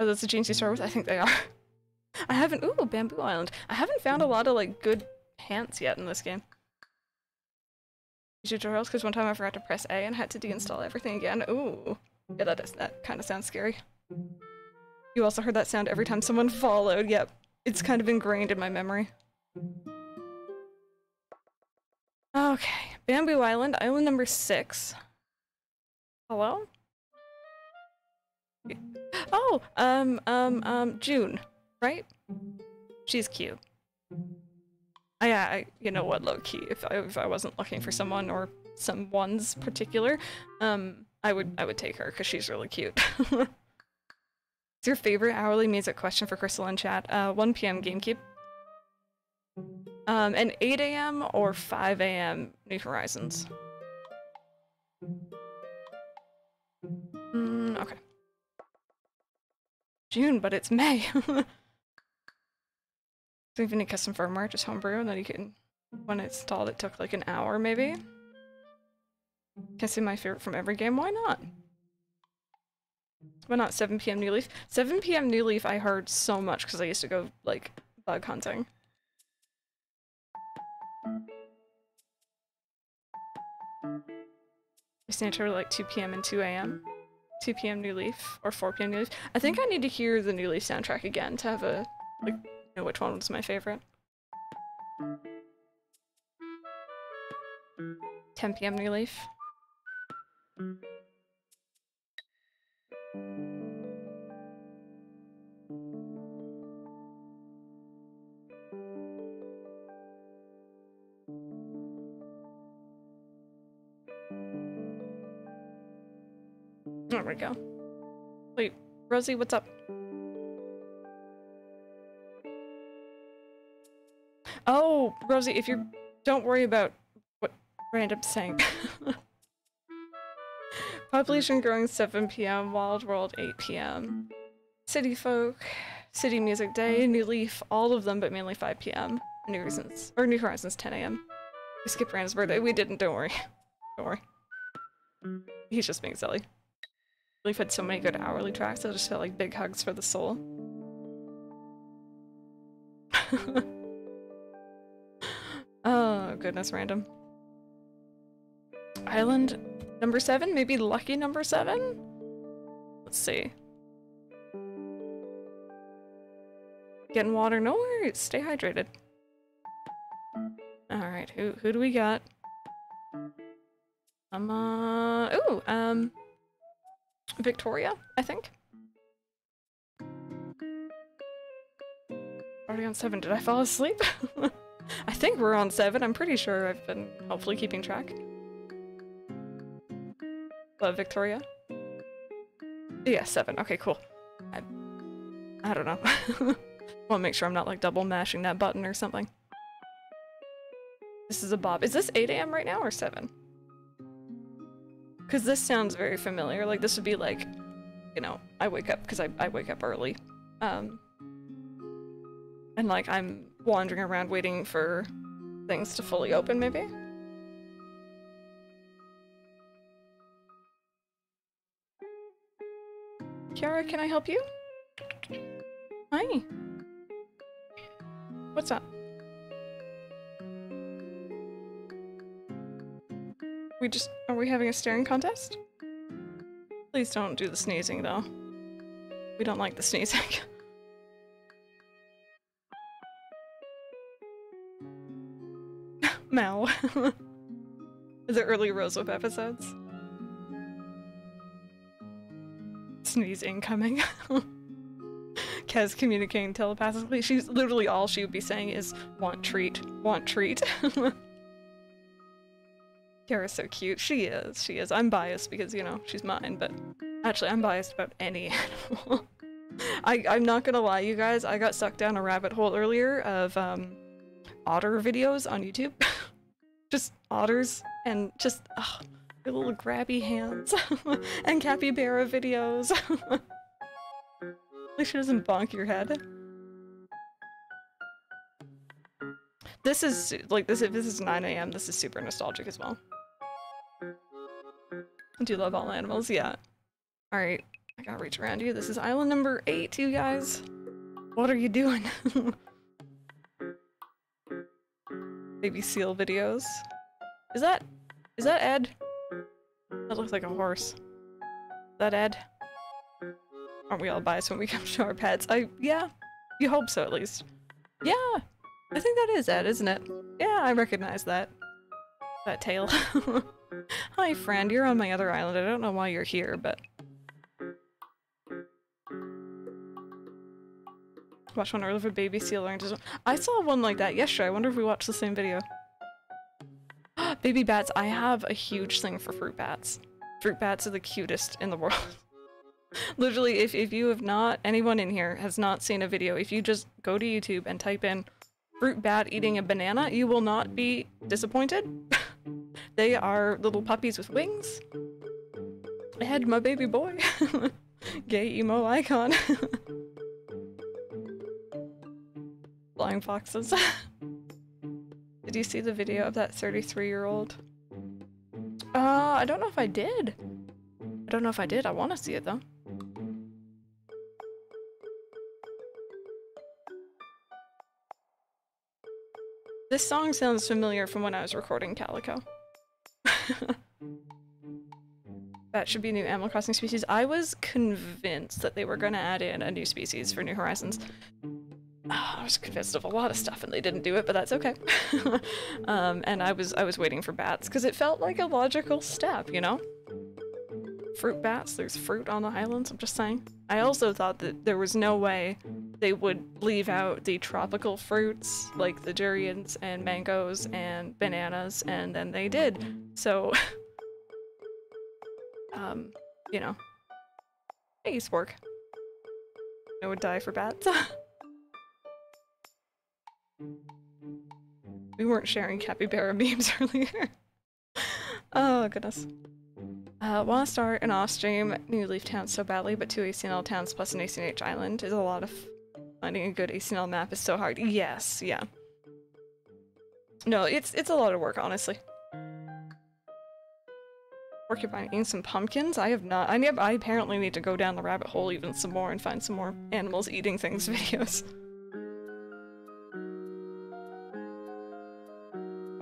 Oh, that's the jeans you start with? I think they are. I haven't- ooh, Bamboo Island. I haven't found a lot of, like, good pants yet in this game. Tutorials, because one time I forgot to press A and had to deinstall everything again. Ooh. Yeah, that, is, that kind of sounds scary. You also heard that sound every time someone followed. Yep. It's kind of ingrained in my memory. Okay. Bamboo Island, island number six. Hello? Oh, um, um, um, June, right? She's cute. I, I, you know what, low key, if I, if I wasn't looking for someone or someone's particular, um, I would, I would take her because she's really cute. What's your favorite hourly music question for Crystal in chat? Uh, 1 p.m. GameCube. Um, and 8 a.m. or 5 a.m. New Horizons. Mm, okay. June, but it's May. Don't even need custom firmware, just homebrew, and then you can, when it's installed, it took like an hour maybe. Can see my favorite from every game, why not? Why not 7 p.m. New Leaf? 7 p.m. New Leaf I heard so much because I used to go, like, bug hunting. I stand like 2 p.m. and 2 a.m. 2 p.m. New Leaf or 4 p.m. New Leaf. I think I need to hear the New Leaf soundtrack again to have a like know which one was my favorite. 10 p.m. New Leaf. There we go. Wait, Rosie, what's up? Oh, Rosie, if you don't worry about what random saying. Population growing 7 p.m., Wild World 8 p.m. City Folk, City Music Day, New Leaf, all of them, but mainly 5 p.m. New Horizons, or New Horizons 10 a.m. We skipped Rand's birthday. We didn't, don't worry. Don't worry. He's just being silly. We've had so many good hourly tracks, I just felt like big hugs for the soul. oh, goodness, random. Island number seven? Maybe lucky number seven? Let's see. Getting water? No worries. Stay hydrated. Alright, who who do we got? Um, uh, ooh, um, Victoria, I think. Already on seven. Did I fall asleep? I think we're on seven. I'm pretty sure I've been hopefully keeping track. What, Victoria? Yeah, seven. Okay, cool. I, I don't know. Want to make sure I'm not like double mashing that button or something. This is a bob. Is this 8 a.m. right now or 7? Because this sounds very familiar. Like, this would be like, you know, I wake up because I, I wake up early. Um, and like, I'm wandering around waiting for things to fully open, maybe? Kiara, can I help you? Hi. What's up? We just- are we having a staring contest? Please don't do the sneezing, though. We don't like the sneezing. Mal. the early Roseview episodes. Sneeze incoming. Kez communicating telepathically. She's literally all she would be saying is, want treat, want treat. Kara's so cute. She is, she is. I'm biased because, you know, she's mine, but actually I'm biased about any animal. I, I'm not gonna lie, you guys, I got sucked down a rabbit hole earlier of, um, otter videos on YouTube. just otters and just, their little grabby hands. and capybara videos. At least she doesn't bonk your head. This is, like, this, if this is 9 a.m., this is super nostalgic as well. I do love all animals? Yeah. Alright, I gotta reach around you. This is island number 8, you guys. What are you doing? Baby seal videos. Is that... is that Ed? That looks like a horse. Is that Ed? Aren't we all biased when we come to our pets? I- yeah. You hope so, at least. Yeah! I think that is Ed, isn't it? Yeah, I recognize that. That tail. Hi, friend. You're on my other island. I don't know why you're here, but... Watch one earlier a baby seal learn to- I saw one like that yesterday. I wonder if we watched the same video. Baby bats. I have a huge thing for fruit bats. Fruit bats are the cutest in the world. Literally, if, if you have not, anyone in here has not seen a video, if you just go to YouTube and type in fruit bat eating a banana, you will not be disappointed. they are little puppies with wings. I had my baby boy. Gay emo icon. Flying foxes. Did you see the video of that 33 year old? Uh, I don't know if I did. I don't know if I did. I want to see it though. This song sounds familiar from when I was recording Calico. that should be new Animal Crossing species. I was convinced that they were going to add in a new species for New Horizons. I was convinced of a lot of stuff and they didn't do it, but that's okay. um, and I was I was waiting for bats because it felt like a logical step, you know? Fruit bats, there's fruit on the islands, I'm just saying. I also thought that there was no way they would leave out the tropical fruits like the durians and mangoes and bananas, and then they did. So, um, you know, hey, Spork. I would die for bats. we weren't sharing capybara memes earlier. oh, goodness. Uh, want to start an off-stream New Leaf Town so badly, but two ACNL towns plus an ACNH island is a lot of... Finding a good ACNL map is so hard. Yes, yeah. No, it's it's a lot of work, honestly. Porcupine eating some pumpkins? I have not. I, I apparently need to go down the rabbit hole even some more and find some more animals eating things videos.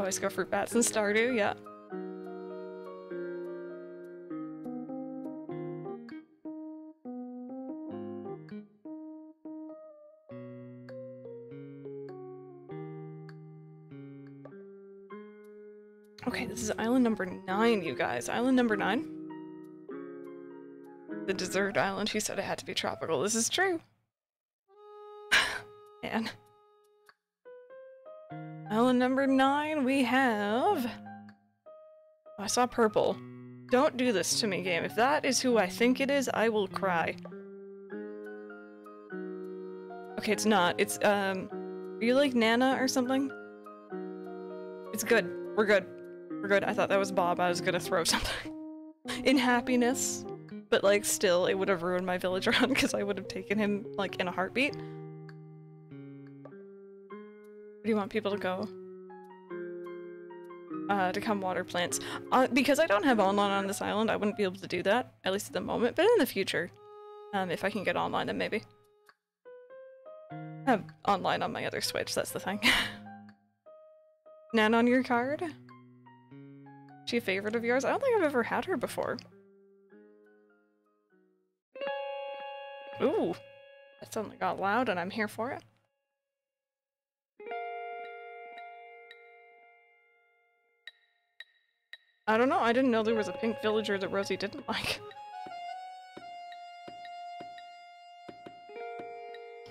Always go fruit bats and Stardew, yeah. Okay, this is island number nine, you guys. Island number nine. The desert island. Who said it had to be tropical? This is true. Number nine, we have... Oh, I saw purple. Don't do this to me, game. If that is who I think it is, I will cry. Okay, it's not. It's, um... Are you like Nana or something? It's good. We're good. We're good. I thought that was Bob. I was gonna throw something. in happiness. But like still, it would have ruined my village hunt because I would have taken him like in a heartbeat. Where do you want people to go? Uh, to come water plants. Uh, because I don't have online on this island, I wouldn't be able to do that, at least at the moment, but in the future. Um, if I can get online, then maybe. I have online on my other Switch, that's the thing. Nan on your card? She a favorite of yours? I don't think I've ever had her before. Ooh, that suddenly got loud and I'm here for it. I don't know, I didn't know there was a pink villager that Rosie didn't like.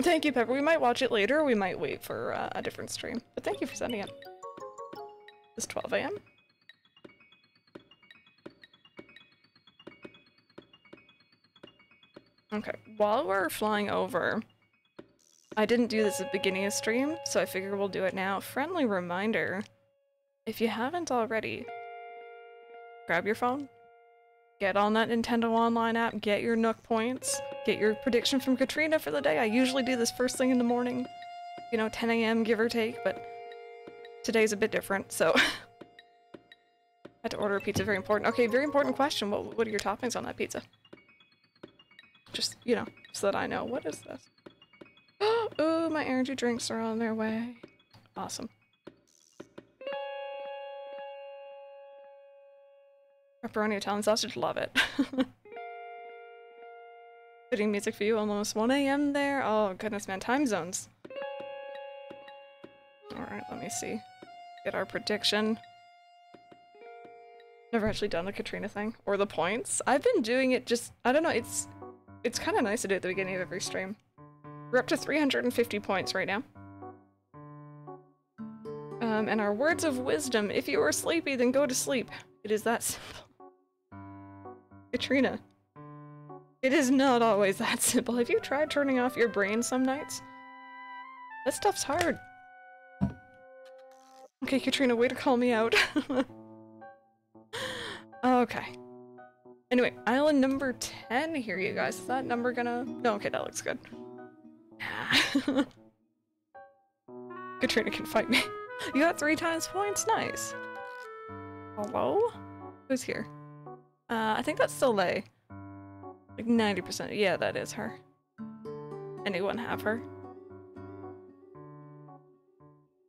Thank you, Pepper. We might watch it later, we might wait for uh, a different stream. But thank you for sending it. It's 12 a.m. Okay, while we're flying over, I didn't do this at the beginning of stream, so I figure we'll do it now. Friendly reminder, if you haven't already, grab your phone, get on that Nintendo Online app, get your Nook points, get your prediction from Katrina for the day. I usually do this first thing in the morning, you know, 10 a.m. give or take, but today's a bit different, so... I had to order a pizza, very important. Okay, very important question. What, what are your toppings on that pizza? Just, you know, so that I know. What is this? Oh, my energy drinks are on their way. Awesome. Pepperoni Italian sausage, love it. Putting music for you, almost 1 a.m. there. Oh, goodness, man. Time zones. Alright, let me see. Get our prediction. Never actually done the Katrina thing. Or the points. I've been doing it just, I don't know, it's it's kind of nice to do at the beginning of every stream. We're up to 350 points right now. Um, and our words of wisdom, if you are sleepy, then go to sleep. It is that simple. Katrina. It is not always that simple. Have you tried turning off your brain some nights? That stuff's hard. Okay, Katrina, way to call me out. okay. Anyway, island number 10 here, you guys. Is that number gonna... No, okay, that looks good. Katrina can fight me. You got three times points? Nice. Hello? Who's here? Uh, I think that's Soleil. Like 90%. Yeah, that is her. Anyone have her?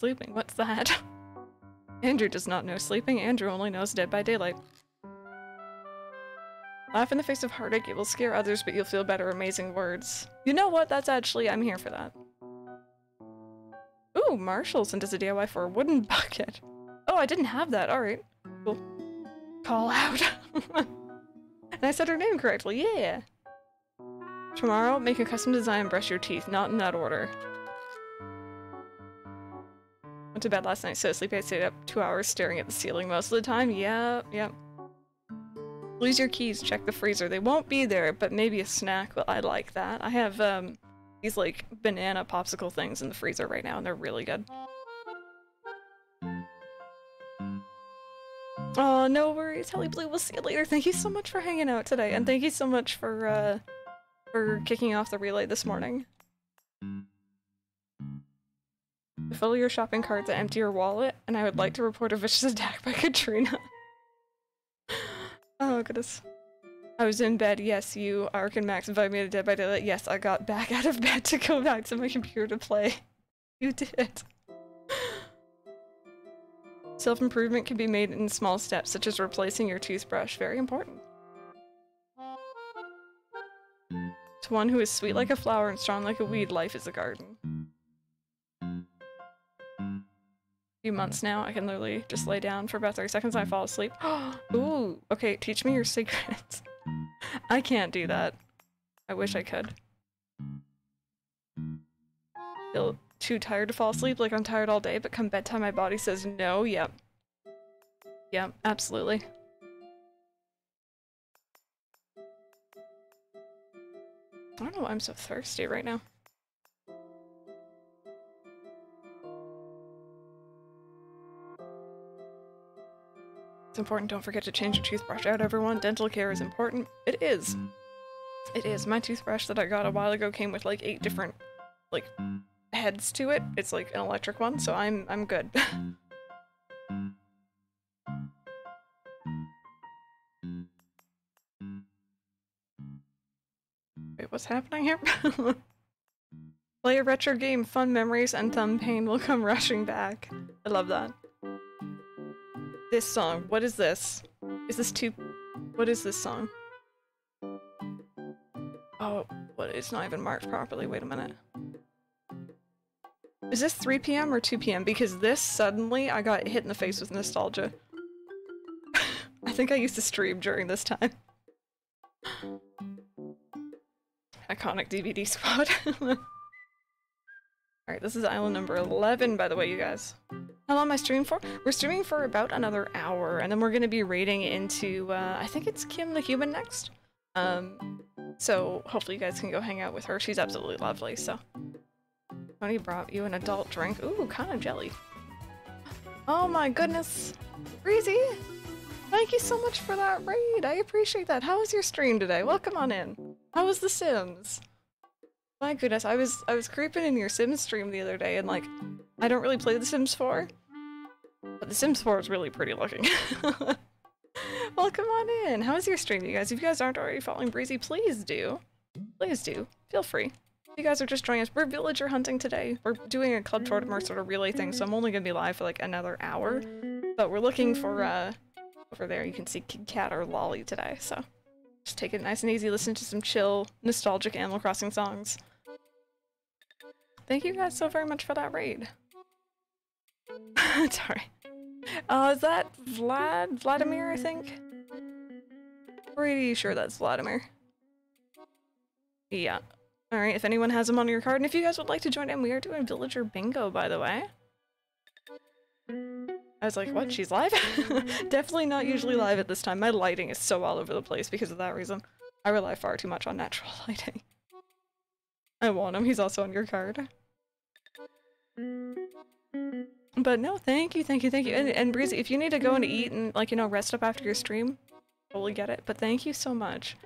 Sleeping, what's that? Andrew does not know sleeping. Andrew only knows Dead by Daylight. Laugh in the face of heartache, it will scare others, but you'll feel better. Amazing words. You know what? That's actually, I'm here for that. Ooh, Marshall sent us a DIY for a wooden bucket. Oh, I didn't have that. Alright. Cool. Call out. and I said her name correctly. Yeah. Tomorrow, make a custom design and brush your teeth. Not in that order. Went to bed last night, so sleepy I stayed up two hours staring at the ceiling most of the time. Yep, yep. Lose your keys, check the freezer. They won't be there, but maybe a snack. Well, I like that. I have um, these like banana popsicle things in the freezer right now, and they're really good. Oh, no worries, Helly Blue. We'll see you later. Thank you so much for hanging out today, and thank you so much for uh, for kicking off the relay this morning. Fill your shopping cart to empty your wallet, and I would like to report a vicious attack by Katrina. Oh goodness. I was in bed, yes, you, Ark and Max invited me to Dead by Daylight. Yes, I got back out of bed to go back to my computer to play. You did. Self-improvement can be made in small steps, such as replacing your toothbrush. Very important. To one who is sweet like a flower and strong like a weed, life is a garden. A few months now. I can literally just lay down for about 30 seconds and I fall asleep. Ooh, okay, teach me your secrets. I can't do that. I wish I could. Feel too tired to fall asleep, like I'm tired all day, but come bedtime my body says no, yep. Yep, absolutely. I don't know why I'm so thirsty right now. It's important. Don't forget to change your toothbrush out, everyone. Dental care is important. It is. It is. My toothbrush that I got a while ago came with like eight different, like, heads to it. It's like an electric one, so I'm I'm good. Wait, what's happening here? Play a retro game, fun memories and thumb pain will come rushing back. I love that. This song, what is this? Is this too- what is this song? Oh, what? It's not even marked properly, wait a minute. Is this 3 p.m. or 2 p.m.? Because this, suddenly, I got hit in the face with nostalgia. I think I used to stream during this time. Iconic DVD squad. Alright, this is island number 11, by the way, you guys. How long am I streaming for? We're streaming for about another hour, and then we're gonna be raiding into, uh, I think it's Kim the Human next. Um, so hopefully you guys can go hang out with her. She's absolutely lovely, so. Tony brought you an adult drink. Ooh, kind of jelly. Oh my goodness. Breezy! Thank you so much for that raid. I appreciate that. How was your stream today? Welcome on in. How was The Sims? My goodness, I was I was creeping in your Sims stream the other day and like I don't really play The Sims 4. But The Sims 4 is really pretty looking. Welcome on in. How was your stream, you guys? If you guys aren't already following Breezy, please do. Please do. Feel free. You guys are just joining us, we're villager hunting today. We're doing a Club Tortimer sort of relay thing, so I'm only gonna be live for like another hour. But we're looking for, uh, over there you can see Kid Cat or Lolly today, so. Just take it nice and easy, listen to some chill, nostalgic Animal Crossing songs. Thank you guys so very much for that raid. Sorry. Uh, is that Vlad? Vladimir, I think? Pretty sure that's Vladimir. Yeah. Alright, if anyone has him on your card, and if you guys would like to join in, we are doing Villager Bingo, by the way. I was like, what? She's live? Definitely not usually live at this time. My lighting is so all over the place because of that reason. I rely far too much on natural lighting. I want him. He's also on your card. But no, thank you, thank you, thank you. And, and Breezy, if you need to go and eat and, like, you know, rest up after your stream, totally get it. But thank you so much.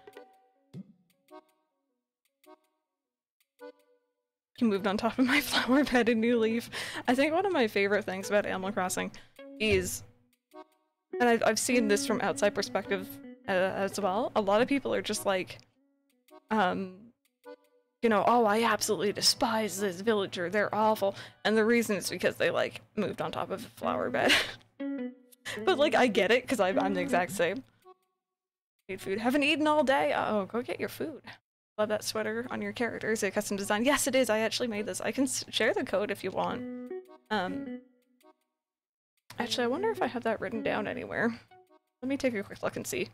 He moved on top of my flower bed in New Leaf. I think one of my favorite things about Animal Crossing is, and I've, I've seen this from outside perspective uh, as well, a lot of people are just like, um, you know, oh, I absolutely despise this villager, they're awful. And the reason is because they, like, moved on top of a flower bed. but, like, I get it, because I'm the exact same. Need food. Haven't eaten all day. Uh oh, go get your food. Love that sweater on your character. Is it custom design? Yes, it is. I actually made this. I can share the code if you want. Um, actually, I wonder if I have that written down anywhere. Let me take a quick look and see.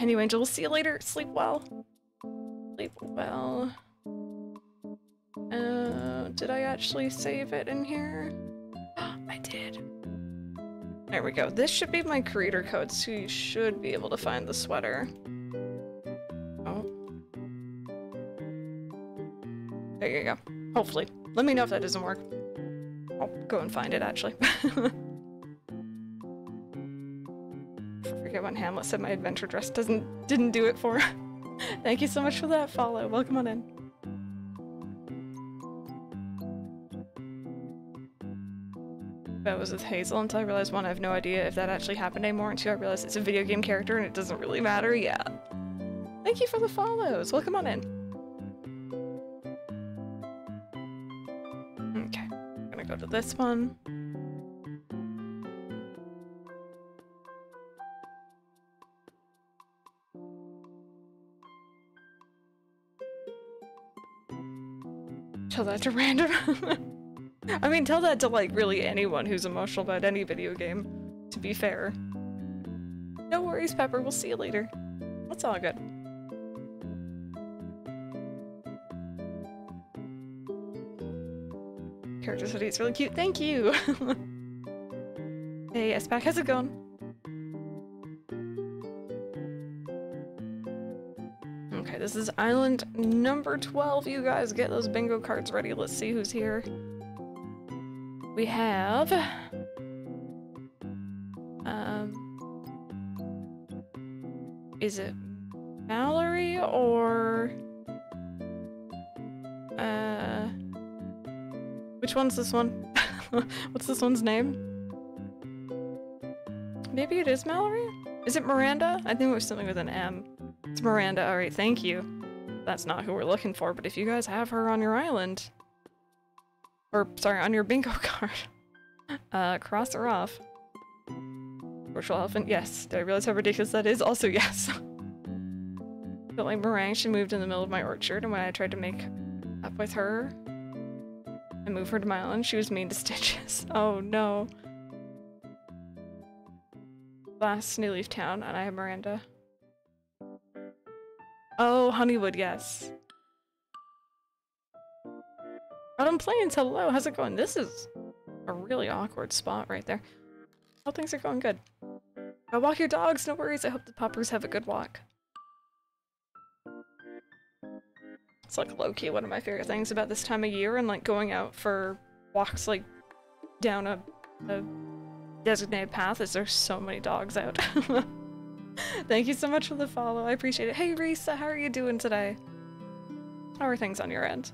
Anyway, Angel, we'll see you later. Sleep well. Sleep well. Uh, did I actually save it in here? I did. There we go. This should be my creator code, so you should be able to find the sweater. Oh. There you go. Hopefully. Let me know if that doesn't work. I'll go and find it, actually. forget when Hamlet said my adventure dress doesn't didn't do it for. Thank you so much for that follow. Welcome on in. That was with Hazel until I realized one, I have no idea if that actually happened anymore, and two, I realized it's a video game character and it doesn't really matter. Yeah. Thank you for the follows. Welcome on in. Okay, I'm gonna go to this one. Tell that to random. I mean, tell that to like really anyone who's emotional about any video game, to be fair. No worries, Pepper. We'll see you later. That's all good. Character study is really cute. Thank you! hey, S-Pack, how's it going? Okay, this is island number 12, you guys. Get those bingo cards ready. Let's see who's here. We have um is it Mallory or uh which one's this one? What's this one's name? Maybe it is Mallory? Is it Miranda? I think it was something with an M. It's Miranda. Alright, thank you. That's not who we're looking for, but if you guys have her on your island, or sorry, on your bingo card, uh, cross her off. Virtual elephant, yes. Do I realize how ridiculous that is? Also, yes. but like Merengue, she moved in the middle of my orchard, and when I tried to make up with her and move her to my island, she was mean to Stitches. Oh no. Last New Leaf Town, and I have Miranda. Oh, Honeywood, yes. Autumn Plains, hello, how's it going? This is a really awkward spot right there. All things are going good. Go walk your dogs, no worries, I hope the poppers have a good walk. It's like low-key one of my favorite things about this time of year and like going out for walks like down a, a designated path is there's so many dogs out. Thank you so much for the follow. I appreciate it. Hey Risa, how are you doing today? How are things on your end?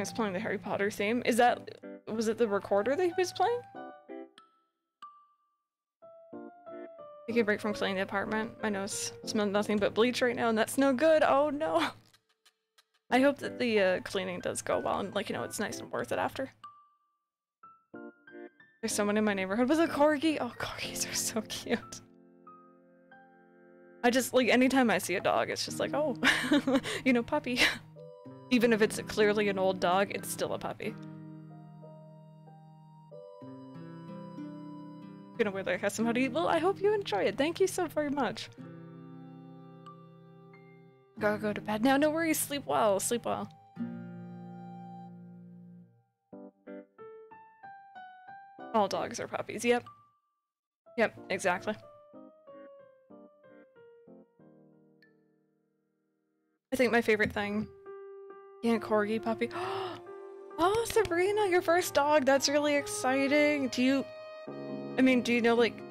Tony's playing the Harry Potter theme. Is that was it the recorder that he was playing? Take a break from cleaning the apartment. My nose smells nothing but bleach right now, and that's no good. Oh no. I hope that the uh, cleaning does go well, and like you know, it's nice and worth it after. There's someone in my neighborhood with a corgi. Oh, corgis are so cute. I just like anytime I see a dog, it's just like, oh, you know, puppy. Even if it's clearly an old dog, it's still a puppy. Gonna wear like some hoodie. Well, I hope you enjoy it. Thank you so very much. Gotta go to bed now. No worries. Sleep well. Sleep well. All dogs are puppies. Yep. Yep, exactly. I think my favorite thing yeah, corgi puppy. Oh, Sabrina, your first dog. That's really exciting. Do you, I mean, do you know like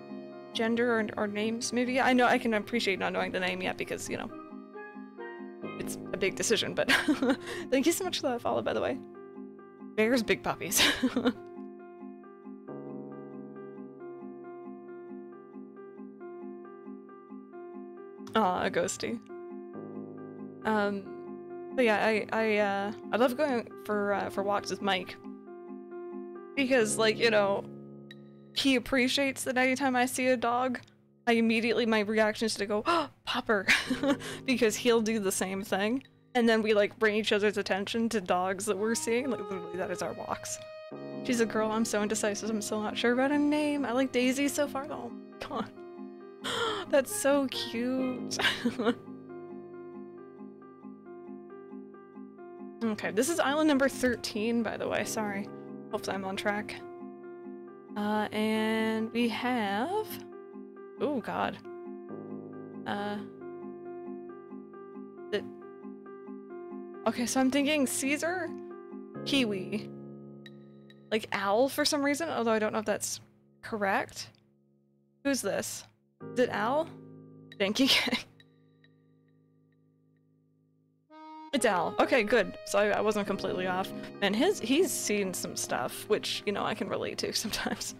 gender or, or names maybe? I know I can appreciate not knowing the name yet because, you know, it's a big decision, but thank you so much for that follow, by the way. Bears, big puppies. Aw, a ghosty. Um, but yeah, I I uh I love going for uh, for walks with Mike because like you know he appreciates that anytime I see a dog, I immediately my reaction is to go oh, Popper because he'll do the same thing, and then we like bring each other's attention to dogs that we're seeing. Like literally, that is our walks. She's a girl. I'm so indecisive. I'm still not sure about a name. I like Daisy so far. though. Come on. that's so cute. Okay, this is island number 13, by the way. Sorry. Hopefully I'm on track. Uh, and we have... Oh, God. Uh... The... Okay, so I'm thinking Caesar, Kiwi, like Owl for some reason, although I don't know if that's correct. Who's this? Is it owl? Thank you. Al. Okay, good. So I, I, wasn't completely off. And his he's seen some stuff, which, you know, I can relate to sometimes.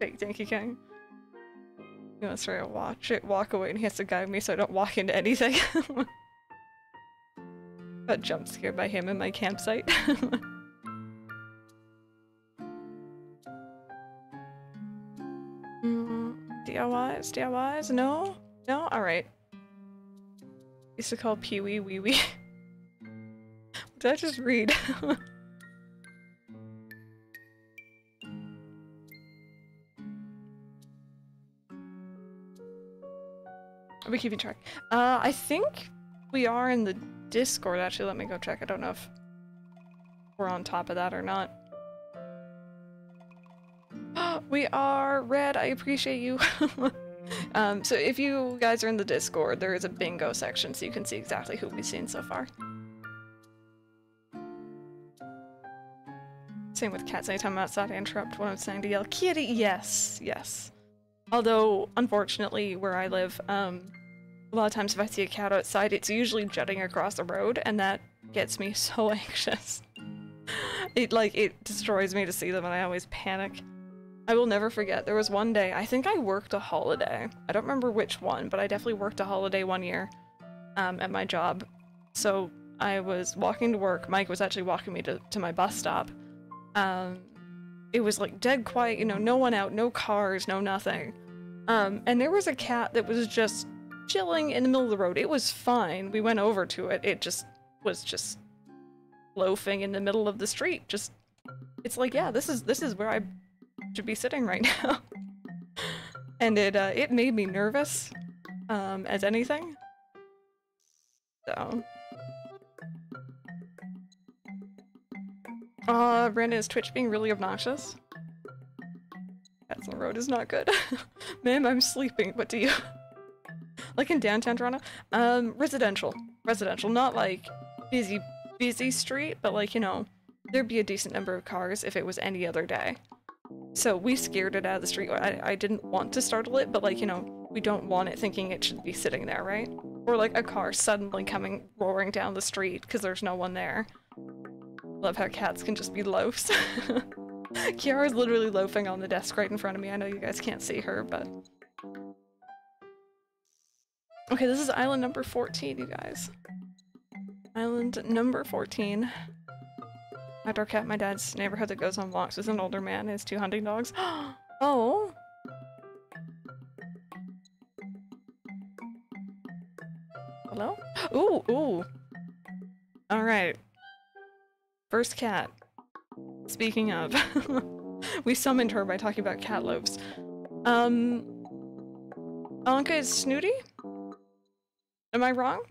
Fake Donkey Kong. He wants to watch it, walk away, and he has to guide me so I don't walk into anything. Got jump scared by him in my campsite. mm, DIYs? DIYs? No? No? Alright. Used to call Pee Wee Wee Wee. Did I just read? Are we keeping track? Uh, I think we are in the Discord, actually. Let me go check. I don't know if we're on top of that or not. we are! Red, I appreciate you. Um, so if you guys are in the Discord, there is a bingo section so you can see exactly who we've seen so far. Same with cats. Anytime I'm outside, I interrupt when I'm saying to yell, Kitty! Yes, yes. Although, unfortunately, where I live, um, a lot of times if I see a cat outside, it's usually jutting across the road, and that gets me so anxious. it, like, it destroys me to see them, and I always panic. I will never forget, there was one day, I think I worked a holiday. I don't remember which one, but I definitely worked a holiday one year um, at my job. So I was walking to work, Mike was actually walking me to, to my bus stop. Um, it was like dead quiet, you know, no one out, no cars, no nothing. Um, and there was a cat that was just chilling in the middle of the road. It was fine. We went over to it. It just was just loafing in the middle of the street. Just, it's like, yeah, this is this is where I should be sitting right now. and it uh, it made me nervous, um, as anything. So. Uh, Brandon, is Twitch being really obnoxious? On the road is not good. Ma'am, I'm sleeping, what do you? like in downtown Toronto? Um, residential. Residential, not like busy, busy street, but like, you know, there'd be a decent number of cars if it was any other day. So we scared it out of the street. I, I didn't want to startle it, but like, you know, we don't want it thinking it should be sitting there, right? Or like a car suddenly coming roaring down the street because there's no one there. Love how cats can just be loafs. Kiara's literally loafing on the desk right in front of me. I know you guys can't see her, but... Okay, this is island number 14, you guys. Island number 14. Outdoor cat, my dad's neighborhood that goes on walks with an older man his two hunting dogs. oh! Hello? Ooh, ooh. Alright. First cat. Speaking of. we summoned her by talking about cat loaves. Um... Ankha is snooty? Am I wrong?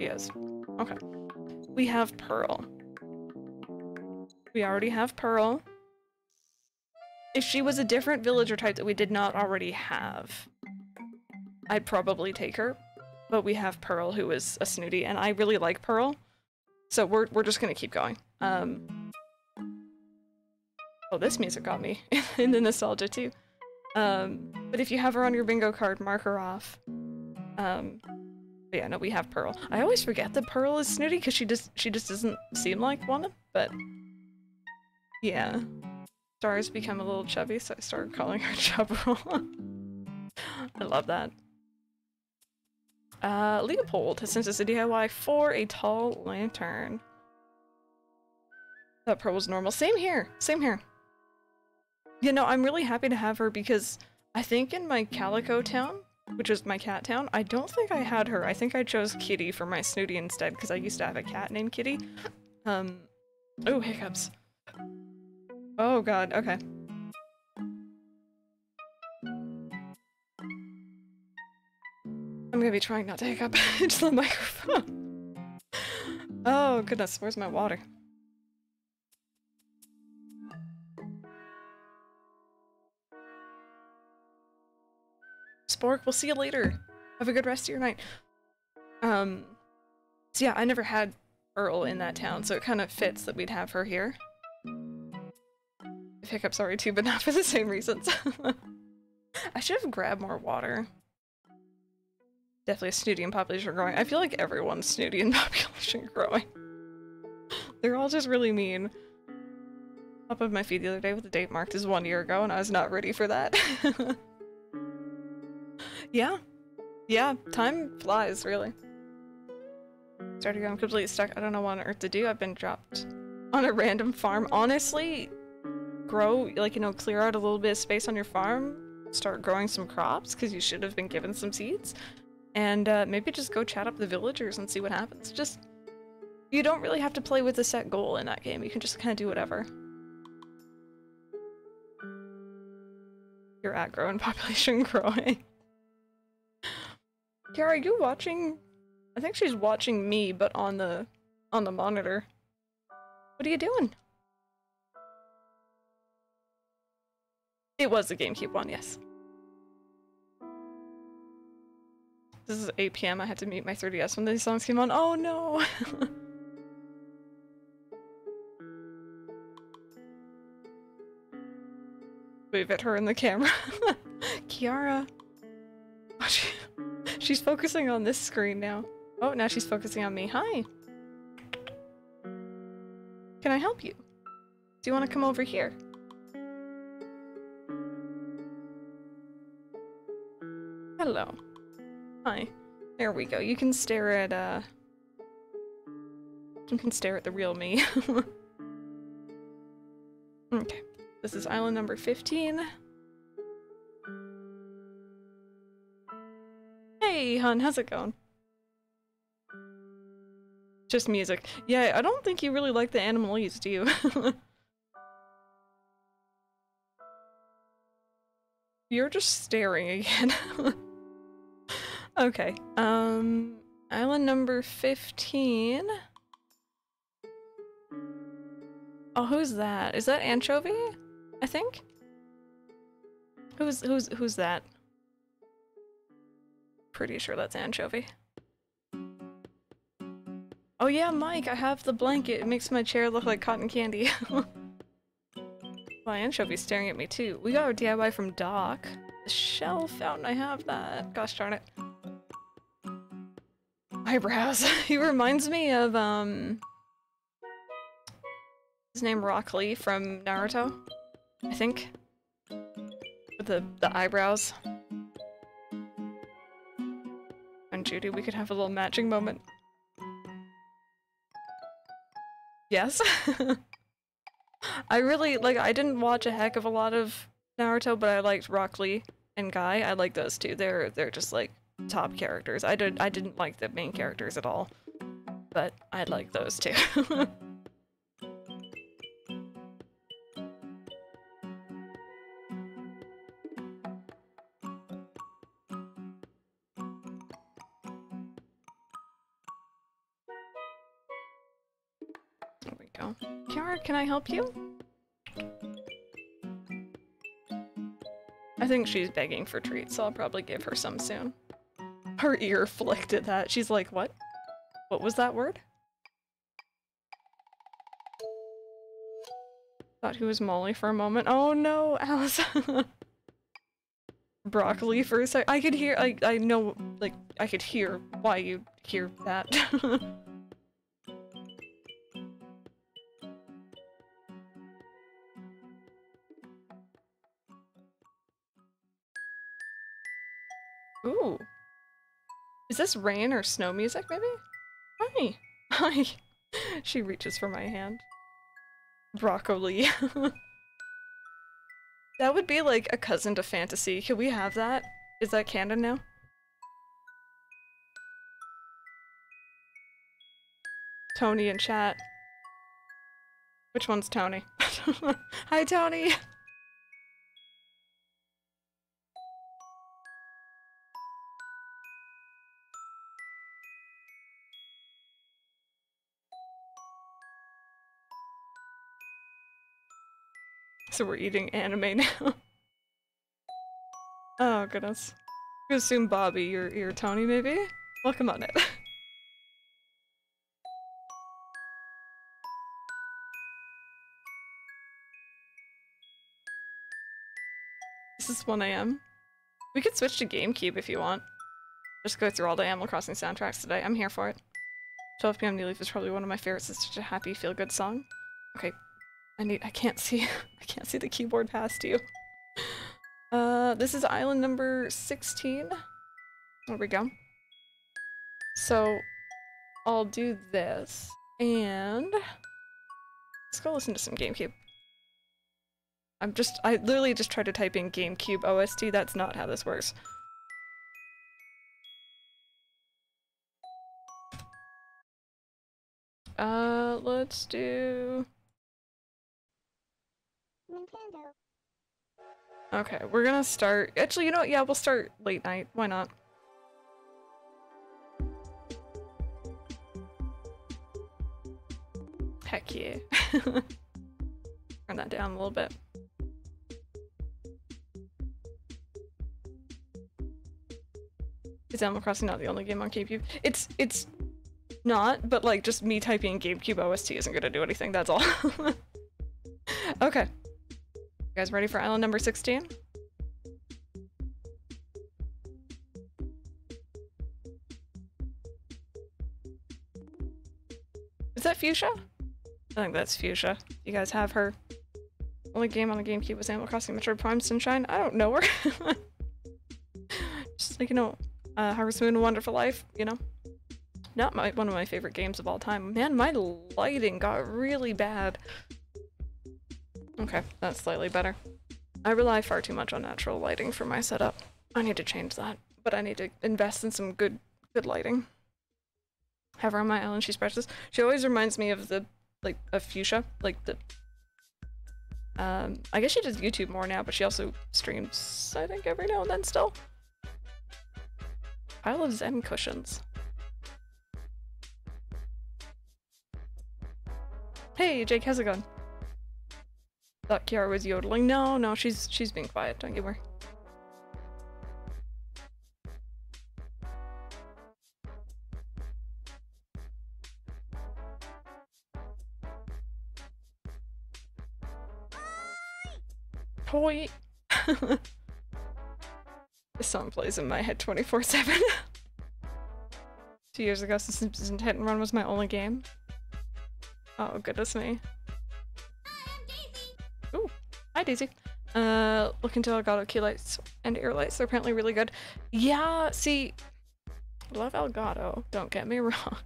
Yes. Okay. We have Purrl. We already have Purrl. If she was a different villager type that we did not already have, I'd probably take her. But we have Purrl, who is a snooty, and I really like Purrl. So we're, we're just gonna keep going. Um, oh, this music got me in the nostalgia too. Um, but if you have her on your bingo card, mark her off. Um, yeah, no, we have Purrl. I always forget that Purrl is snooty because she just she just doesn't seem like one, but yeah. Stars become a little chubby, so I started calling her Chubroll. I love that. Uh, Leopold has sent us a DIY for a tall lantern. That Purrl was normal. Same here. Same here. You know, I'm really happy to have her because I think in my Calico town, which is my cat town. I don't think I had her. I think I chose Kitty for my Snooty instead because I used to have a cat named Kitty. Um, oh, hiccups. Oh god, okay. Gonna be trying not to hiccup into the microphone. oh goodness, where's my water? Spork, we'll see you later. Have a good rest of your night. Um, so yeah, I never had Purrl in that town, so it kind of fits that we'd have her here. If Hiccup's sorry too, but not for the same reasons. I should have grabbed more water. Definitely snooty and population growing. I feel like everyone's snooty and population growing. They're all just really mean. Up of my feed the other day with the date marked as one year ago, and I was not ready for that. Yeah. Yeah, time flies, really. Started going completely stuck. I don't know what on earth to do. I've been dropped on a random farm. Honestly, grow, like, you know, clear out a little bit of space on your farm. Start growing some crops, because you should have been given some seeds. And uh, maybe just go chat up the villagers and see what happens. Just, you don't really have to play with a set goal in that game. You can just kind of do whatever. Your at growing population growing. Kiara, are you watching? I think she's watching me, but on the on the monitor. What are you doing? It was the GameCube one, yes. This is 8 p.m. I had to mute my 3DS when these songs came on. Oh no! Wave at her in the camera. Kiara. Oh, she, she's focusing on this screen now. Oh, now she's focusing on me. Hi. Can I help you? Do you want to come over here? Hello. Hi. There we go. You can stare at, uh... You can stare at the real me. okay. This is island number 15. Hey, hun, how's it going? Just music. Yeah, I don't think you really like the Animalese, do you? You're just staring again. okay, um... Island number 15? Oh, who's that? Is that Anchovy? I think? Who's- who's- who's that? Pretty sure that's Anchovy. Oh yeah, Mike, I have the blanket. It makes my chair look like cotton candy. well, Anchovy's staring at me too. We got our DIY from Doc. The shell fountain, I have that. Gosh darn it. Eyebrows. he reminds me of, um... His name Rock Lee from Naruto, I think. With the, the eyebrows. And Judy, we could have a little matching moment. Yes. I really, like, I didn't watch a heck of a lot of Naruto, but I liked Rock Lee and Guy. I like those two. They're, they're just, like, top characters. I, did, I didn't like the main characters at all, but I like those too. Can I help you? I think she's begging for treats, so I'll probably give her some soon. Her ear flicked at that. She's like, what? What was that word? Thought he was Molly for a moment. Oh no, Alice. Broccoli for a sec. I could hear, I, I know, like, I could hear why you hear that. this rain or snow music, maybe? Hi. Hi. she reaches for my hand. Broccoli. that would be like a cousin to fantasy. Can we have that? Is that canon now? Tony in chat. Which one's Tony? Hi, Tony! So we're eating anime now. oh goodness. I assume Bobby, you're, Tony maybe? Welcome on it. this is 1am. We could switch to GameCube if you want. Just go through all the Animal Crossing soundtracks today. I'm here for it. 12 p.m. New Leaf is probably one of my favorites. It's such a happy, feel-good song. Okay, I need- I can't see- I can't see the keyboard past you. Uh, this is island number 16. There we go. So, I'll do this, and... Let's go listen to some GameCube. I'm just- I literally just tried to type in GameCube OST, that's not how this works. Uh, let's do... Nintendo. Okay, we're gonna start. Actually, you know what? Yeah, we'll start late night. Why not? Heck yeah. Turn that down a little bit. Is Animal Crossing not the only game on GameCube? It's it's not, but like just me typing GameCube OST isn't gonna do anything, that's all. okay. You guys ready for island number 16? Is that Fuchsia? I think that's Fuchsia. You guys have her. Only game on the GameCube was Animal Crossing Metroid Prime Sunshine. I don't know her. Just like, you know, uh, Harvest Moon Wonderful Life, you know? Not my one of my favorite games of all time. Man, my lighting got really bad. Okay, that's slightly better. I rely far too much on natural lighting for my setup. I need to change that, but I need to invest in some good good lighting. Have her on my island, she's precious. She always reminds me of the like a Fuchsia, like the um I guess she does YouTube more now, but she also streams I think every now and then still. Pile of Zen cushions. Hey, Jake, how's it going? Thought Kiara was yodeling. No, no, she's she's being quiet. Don't you worry. Toy. this song plays in my head 24-7. Two years ago, since Hit and Run was my only game. Oh, goodness me. Ooh, hi Daisy. Uh, look into Elgato key lights and ear lights. They're apparently really good. Yeah, see, love Elgato, don't get me wrong.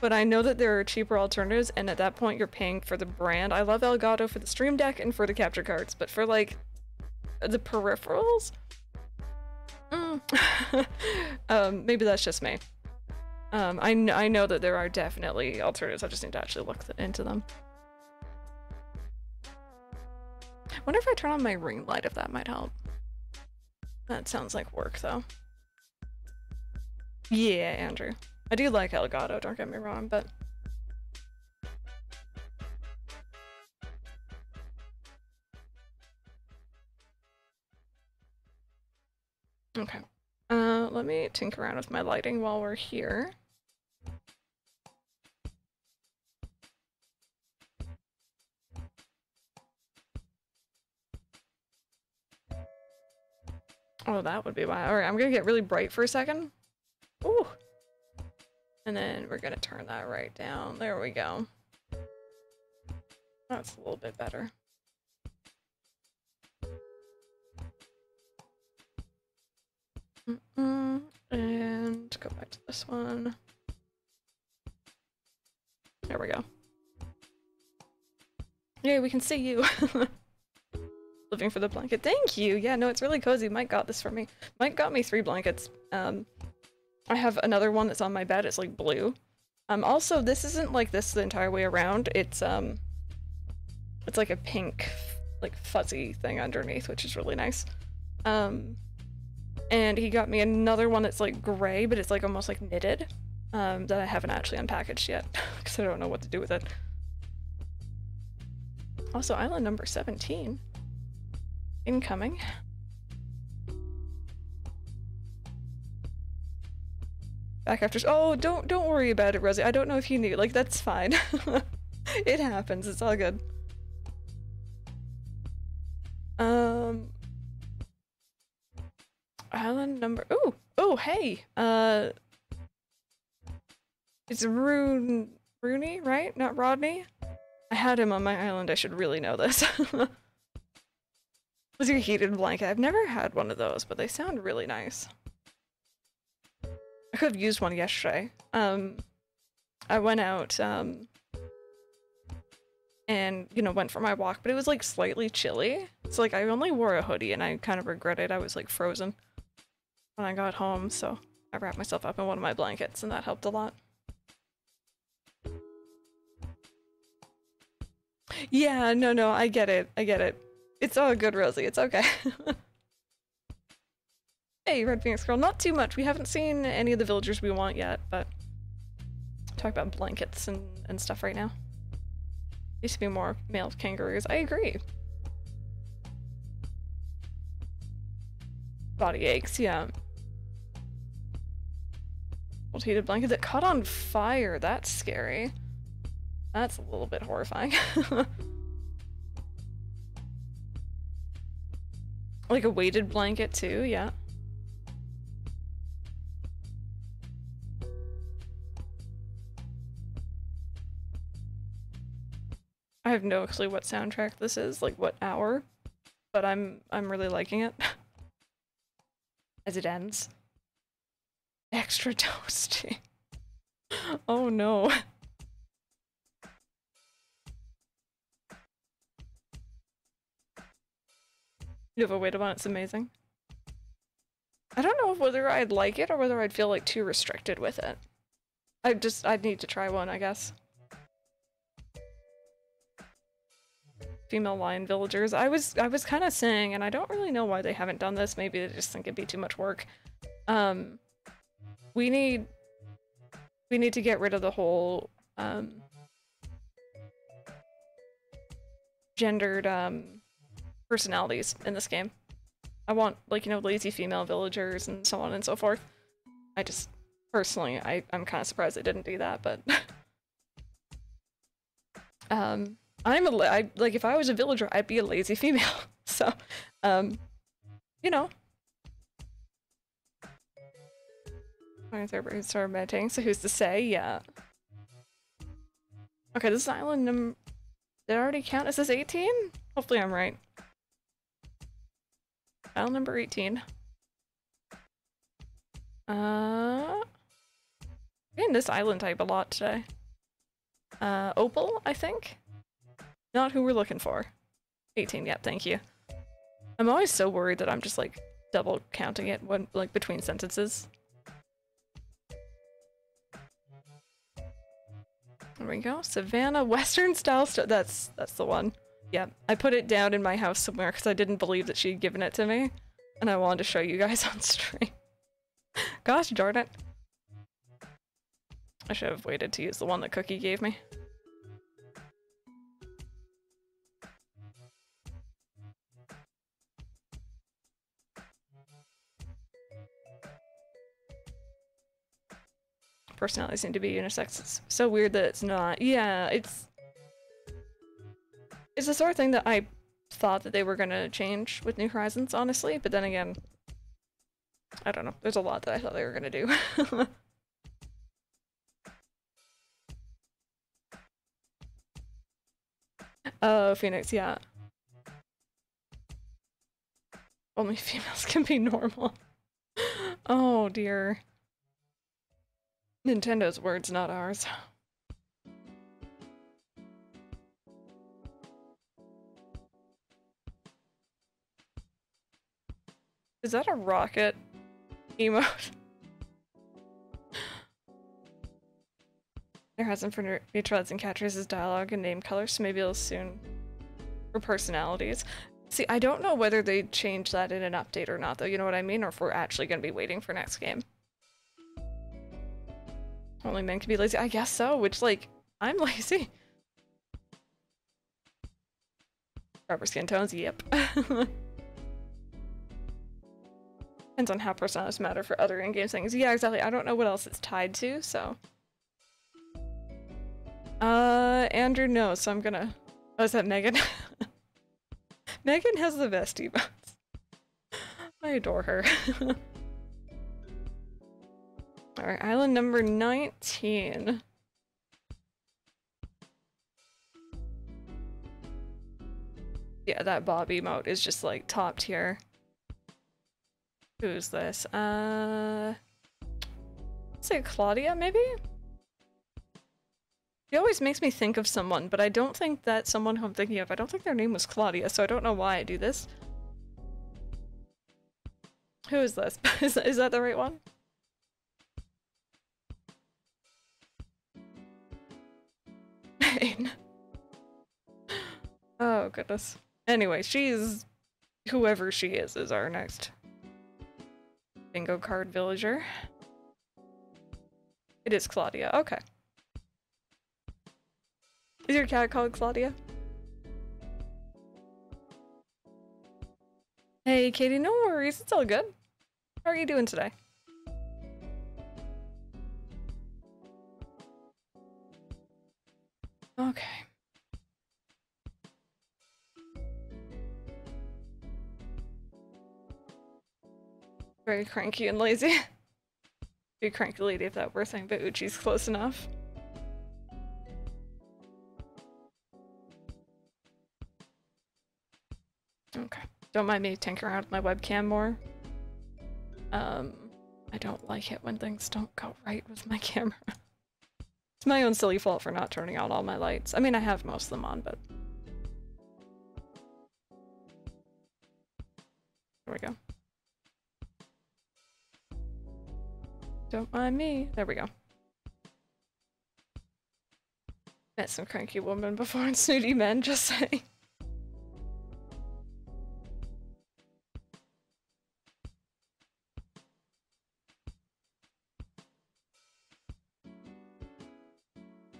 But I know that there are cheaper alternatives, and at that point you're paying for the brand. I love Elgato for the Stream Deck and for the capture cards, but for like the peripherals, mm. um, maybe that's just me. Um, I, kn I know that there are definitely alternatives, I just need to actually look th into them. Wonder if I turn on my ring light if that might help. That sounds like work though. Yeah, Andrew. I do like Elgato, don't get me wrong, but... Okay. Uh, let me tinker around with my lighting while we're here. Oh, that would be why. Alright, I'm gonna get really bright for a second. Ooh. And then we're gonna turn that right down. There we go. That's a little bit better. Mm -mm. And go back to this one. There we go. Yeah, we can see you. living for the blanket. Thank you! Yeah, no, it's really cozy. Mike got this for me. Mike got me three blankets. Um, I have another one that's on my bed. It's like blue. Um, also, this isn't like this the entire way around. It's, um, it's like a pink, like fuzzy thing underneath, which is really nice. Um, and he got me another one that's like gray, but it's like almost like knitted, um, that I haven't actually unpackaged yet, because I don't know what to do with it. Also, island number 17. Incoming. Back after- oh, don't- don't worry about it, Rosie. I don't know if you knew. Like, that's fine. it happens. It's all good. Um... Island number- oh! Oh, hey! Uh... It's Rune- Rooney, right? Not Rodney? I had him on my island. I should really know this. Was your heated blanket? I've never had one of those, but they sound really nice. I could have used one yesterday. Um, I went out, um, and, you know, went for my walk, but it was, like, slightly chilly. So, like, I only wore a hoodie, and I kind of regretted. I was, like, frozen when I got home, so I wrapped myself up in one of my blankets, and that helped a lot. Yeah, no, no, I get it. I get it. It's all good, Rosie. It's okay. hey, Red Phoenix Girl. Not too much. We haven't seen any of the villagers we want yet, but talk about blankets and, and stuff right now. Used to be more male kangaroos. I agree. Body aches, yeah. Old heated blanket that caught on fire. That's scary. That's a little bit horrifying. like a weighted blanket too, yeah. I have no clue what soundtrack this is, like what hour, but I'm I'm really liking it. As it ends. Extra toasty. oh no. You have a weight on it's amazing. I don't know whether I'd like it or whether I'd feel like too restricted with it. I just I'd need to try one, I guess. female lion villagers. I was I was kind of saying, and I don't really know why they haven't done this. Maybe they just think it'd be too much work. Um, we need we need to get rid of the whole um, gendered um, personalities in this game. I want like you know lazy female villagers and so on and so forth. I just personally I I'm kind of surprised they didn't do that, but um I'm a I, like if I was a villager, I'd be a lazy female. So, um, you know. Started meditating. So who's to say? Yeah. Okay, this is island. Did I already count? Is this 18? Hopefully I'm right. Island number 18. Uh, in this island type a lot today. Uh, Opal, I think. Not who we're looking for. 18, yep, thank you. I'm always so worried that I'm just like double counting it when like between sentences. There we go. Savannah Western style that's that's the one. Yeah, I put it down in my house somewhere because I didn't believe that she'd given it to me. And I wanted to show you guys on stream. Gosh darn it. I should have waited to use the one that Cookie gave me. personalities seem to be unisex. It's so weird that it's not. Yeah, it's... It's the sort of thing that I thought that they were gonna change with New Horizons, honestly, but then again... I don't know. There's a lot that I thought they were gonna do. oh, Phoenix, yeah. Only females can be normal. oh dear. Nintendo's words, not ours. Is that a rocket emote? there hasn't for retreads and catchers' dialogue and name colors, so maybe it'll soon for personalities. See, I don't know whether they change that in an update or not, though, you know what I mean? Or if we're actually going to be waiting for next game. Only men can be lazy. I guess so, which, like, I'm lazy. Rubber skin tones, yep. Depends on how personalities matter for other in-game things. Yeah, exactly. I don't know what else it's tied to, so. Uh, Andrew knows, so I'm gonna... Oh, is that Megan? Megan has the best emotes. I adore her. Alright, island number 19. Yeah, that Bob emote is just like top tier. Who's this? Uh, say Claudia, maybe? He always makes me think of someone, but I don't think that someone who I'm thinking of, I don't think their name was Claudia, so I don't know why I do this. Who is this? is, is that the right one? Pain. Oh, goodness. Anyway, she's... Whoever she is, is our next bingo card villager. It is Claudia, okay. Is your cat called Claudia? Hey, Katie, no worries. It's all good. How are you doing today? Okay. Very cranky and lazy. Be cranky lady if that were a thing, but Uchi's close enough. Okay. Don't mind me tinkering around with my webcam more. Um, I don't like it when things don't go right with my camera. it's my own silly fault for not turning on all my lights. I mean, I have most of them on, but... There we go. Don't mind me. There we go. Met some cranky woman before and snooty men, just saying.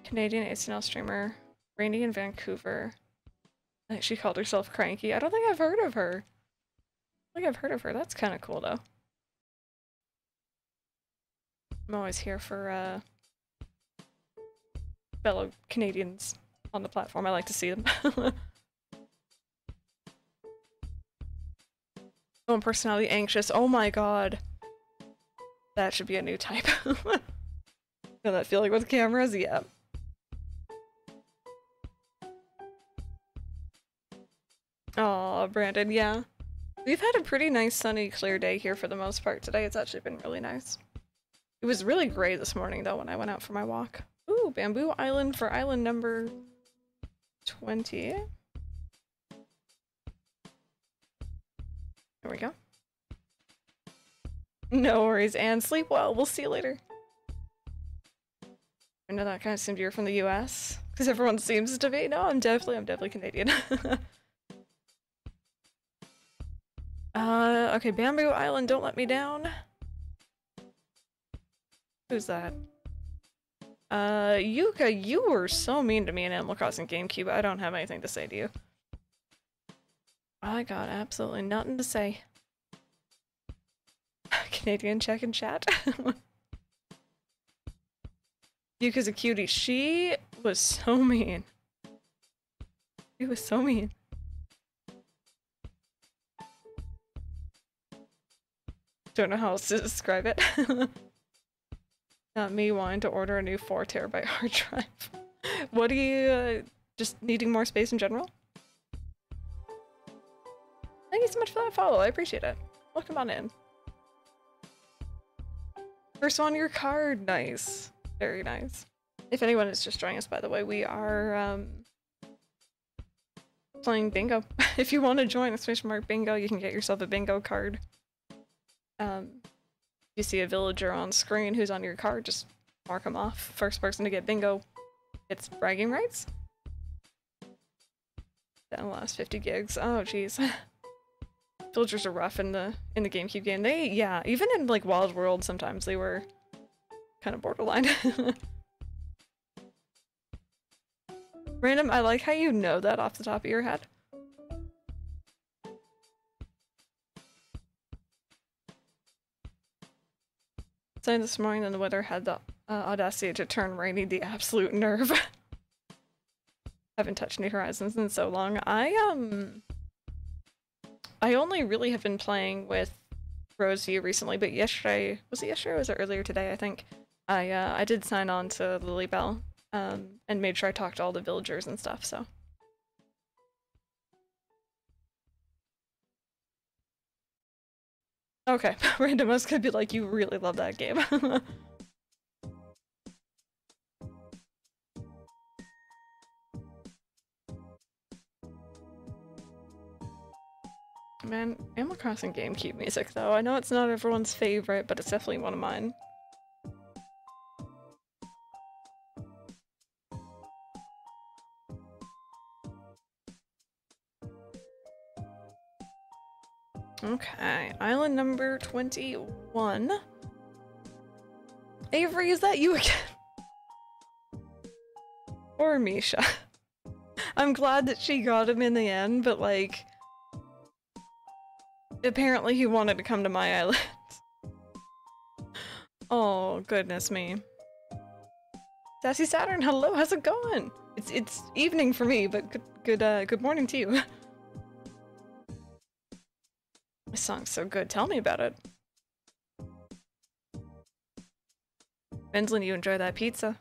Canadian ACNL streamer, Randy in Vancouver. She called herself Cranky. I don't think I've heard of her. I think I've heard of her. That's kind of cool, though. I'm always here for uh, fellow Canadians on the platform. I like to see them. oh, personality anxious. Oh my god. That should be a new type. know that feeling with cameras? Yeah. Oh, Brandon, yeah. We've had a pretty nice sunny, clear day here for the most part today. It's actually been really nice. It was really gray this morning, though, when I went out for my walk. Ooh, Bamboo Island for island number 20. There we go. No worries, and sleep well. We'll see you later. I know that kind of seemed you're from the US, because everyone seems to be. No, I'm definitely, I'm definitely Canadian. Uh, okay, Bamboo Island, don't let me down. Who's that? Uh, Yuka, you were so mean to me in Animal Crossing GameCube. I don't have anything to say to you. I got absolutely nothing to say. Canadian check and chat. Yuka's a cutie. She was so mean. She was so mean. Don't know how else to describe it. Not me wanting to order a new 4 terabyte hard drive. what are you, uh, just needing more space in general? Thank you so much for that follow, I appreciate it. Welcome on in. First on your card, nice. Very nice. If anyone is just joining us, by the way, we are um, playing bingo. if you want to join exclamation mark bingo, you can get yourself a bingo card. Um, you see a villager on screen who's on your card, just mark them off. First person to get bingo gets bragging rights. The last 50 gigs. Oh, jeez. Villagers are rough in the in the GameCube game. They, yeah, even in like Wild World, sometimes they were kind of borderline. Random, I like how you know that off the top of your head. Saying this morning and the weather had the uh, audacity to turn rainy the absolute nerve. Haven't touched New Horizons in so long. I, um... I only really have been playing with Roseview recently, but yesterday... Was it yesterday or was it earlier today, I think? I, uh, I did sign on to Lily Bell, um, and made sure I talked to all the villagers and stuff, so... Okay, Random was gonna be like, you really love that game. Man, Animal Crossing GameCube music though. I know it's not everyone's favorite, but it's definitely one of mine. Okay, island number 21. Avery, is that you again? or Misha. I'm glad that she got him in the end, but like... Apparently he wanted to come to my island. oh, goodness me. Sassy Saturn, hello, how's it going? It's it's evening for me, but good good uh good morning to you. Song's so good. Tell me about it. Benslin, you enjoy that pizza?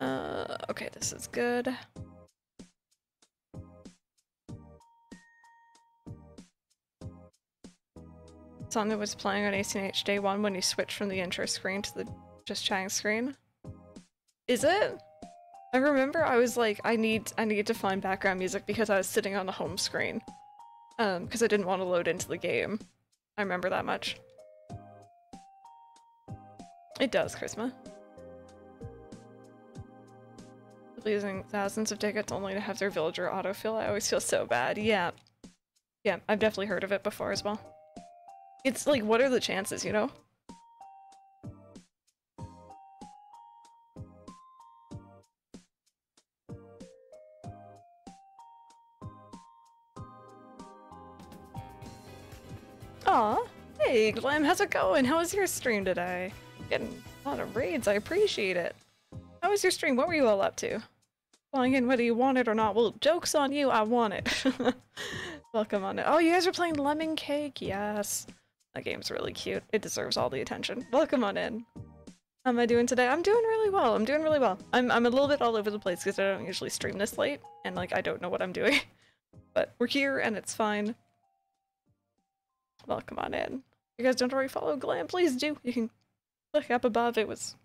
Uh, okay, this is good. Song that was playing on ACNH day one when you switched from the intro screen to the just chatting screen. Is it? I remember I was like, I need I need to find background music because I was sitting on the home screen. Um, because I didn't want to load into the game. I remember that much. It does, Christmas. Losing thousands of tickets only to have their villager autofill. I always feel so bad. Yeah. Yeah, I've definitely heard of it before as well. It's like, what are the chances, you know? Aw, hey Glam, how's it going? How was your stream today? Getting a lot of raids, I appreciate it. How was your stream? What were you all up to? Flying in whether you want it or not. Well, joke's on you, I want it. Welcome on it. Oh, you guys are playing Lemon Cake? Yes. That game's really cute. It deserves all the attention. Welcome on in. How am I doing today? I'm doing really well. I'm doing really well. I'm, I'm a little bit all over the place because I don't usually stream this late, and like I don't know what I'm doing. But we're here and it's fine. Welcome on in. You guys don't already follow Glam, please do. You can click up above. It was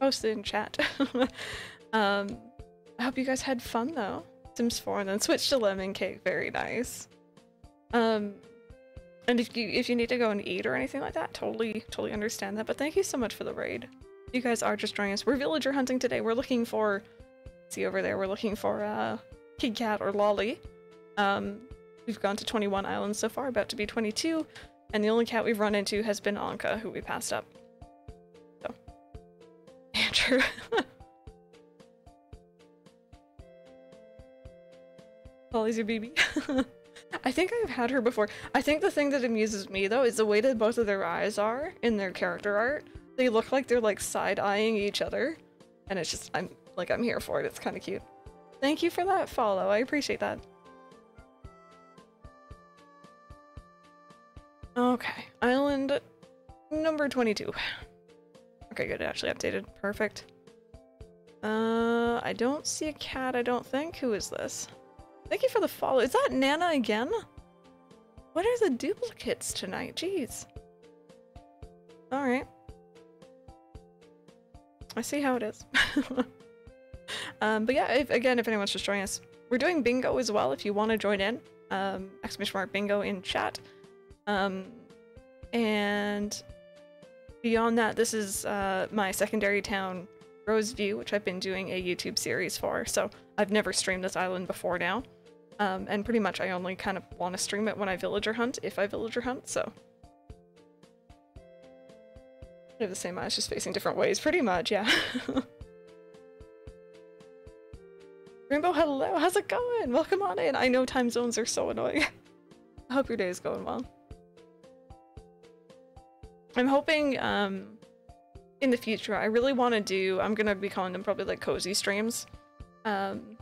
posted in chat. um, I hope you guys had fun though. Sims 4 and then switch to Lemon Cake. Very nice. Um, and if you if you need to go and eat or anything like that, totally totally understand that. But thank you so much for the raid. You guys are just joining us. We're villager hunting today. We're looking for see over there. We're looking for uh, Kid Cat or Lolly. Um, we've gone to 21 islands so far, about to be 22, and the only cat we've run into has been Ankha, who we passed up. So, Andrew. Lolly's your baby. I think I've had her before. I think the thing that amuses me though is the way that both of their eyes are in their character art. They look like they're like side-eyeing each other. And it's just, I'm like, I'm here for it. It's kind of cute. Thank you for that follow. I appreciate that. Okay, island number 22. Okay, good, it actually updated. Perfect. Uh, I don't see a cat, I don't think. Who is this? Thank you for the follow. Is that Nana again? What are the duplicates tonight? Jeez. Alright. I see how it is. um, but yeah, if, again, if anyone's just joining us, we're doing bingo as well if you want to join in. Um, exclamation mark bingo in chat. Um, and beyond that, this is uh, my secondary town, Roseview, which I've been doing a YouTube series for. So I've never streamed this island before now. Um, and pretty much I only kind of want to stream it when I villager hunt, if I villager hunt, so. They have the same eyes, just facing different ways, pretty much, yeah. Rainbow, hello, how's it going? Welcome on in. I know time zones are so annoying. I hope your day is going well. I'm hoping um, in the future, I really want to do, I'm going to be calling them probably like cozy streams. Um,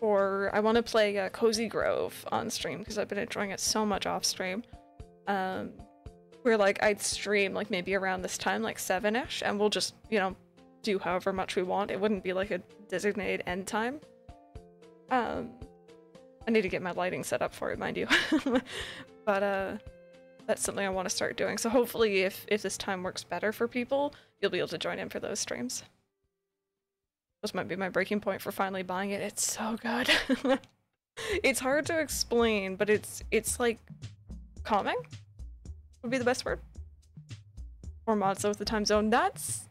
or I want to play uh, Cozy Grove on stream because I've been enjoying it so much off stream. Um, where like I'd stream like maybe around this time, like 7ish, and we'll just, you know, do however much we want. It wouldn't be like a designated end time. Um, I need to get my lighting set up for it, mind you. but uh, that's something I want to start doing. So hopefully if, if this time works better for people, you'll be able to join in for those streams. This might be my breaking point for finally buying it. It's so good. it's hard to explain, but it's it's like calming would be the best word. Or mods with the time zone. That's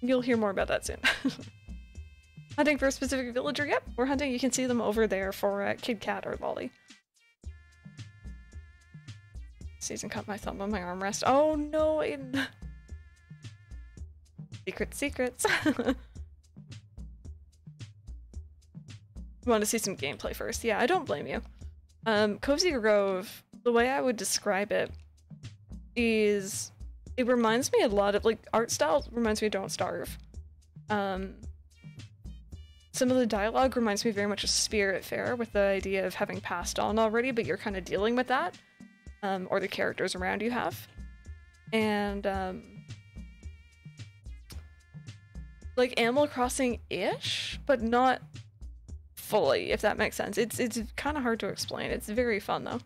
you'll hear more about that soon. hunting for a specific villager. Yep, we're hunting. You can see them over there for uh, Kid Cat or Lolly. Season cut my thumb on my armrest. Oh no, Aiden. Secret secrets. want to see some gameplay first. Yeah, I don't blame you. Um, Cozy Grove, the way I would describe it is it reminds me a lot of like art style reminds me of Don't Starve. Um, some of the dialogue reminds me very much of Spiritfarer with the idea of having passed on already, but you're kind of dealing with that, um, or the characters around you have. And um, like Animal Crossing-ish, but not fully, if that makes sense. It's it's kind of hard to explain. It's very fun though.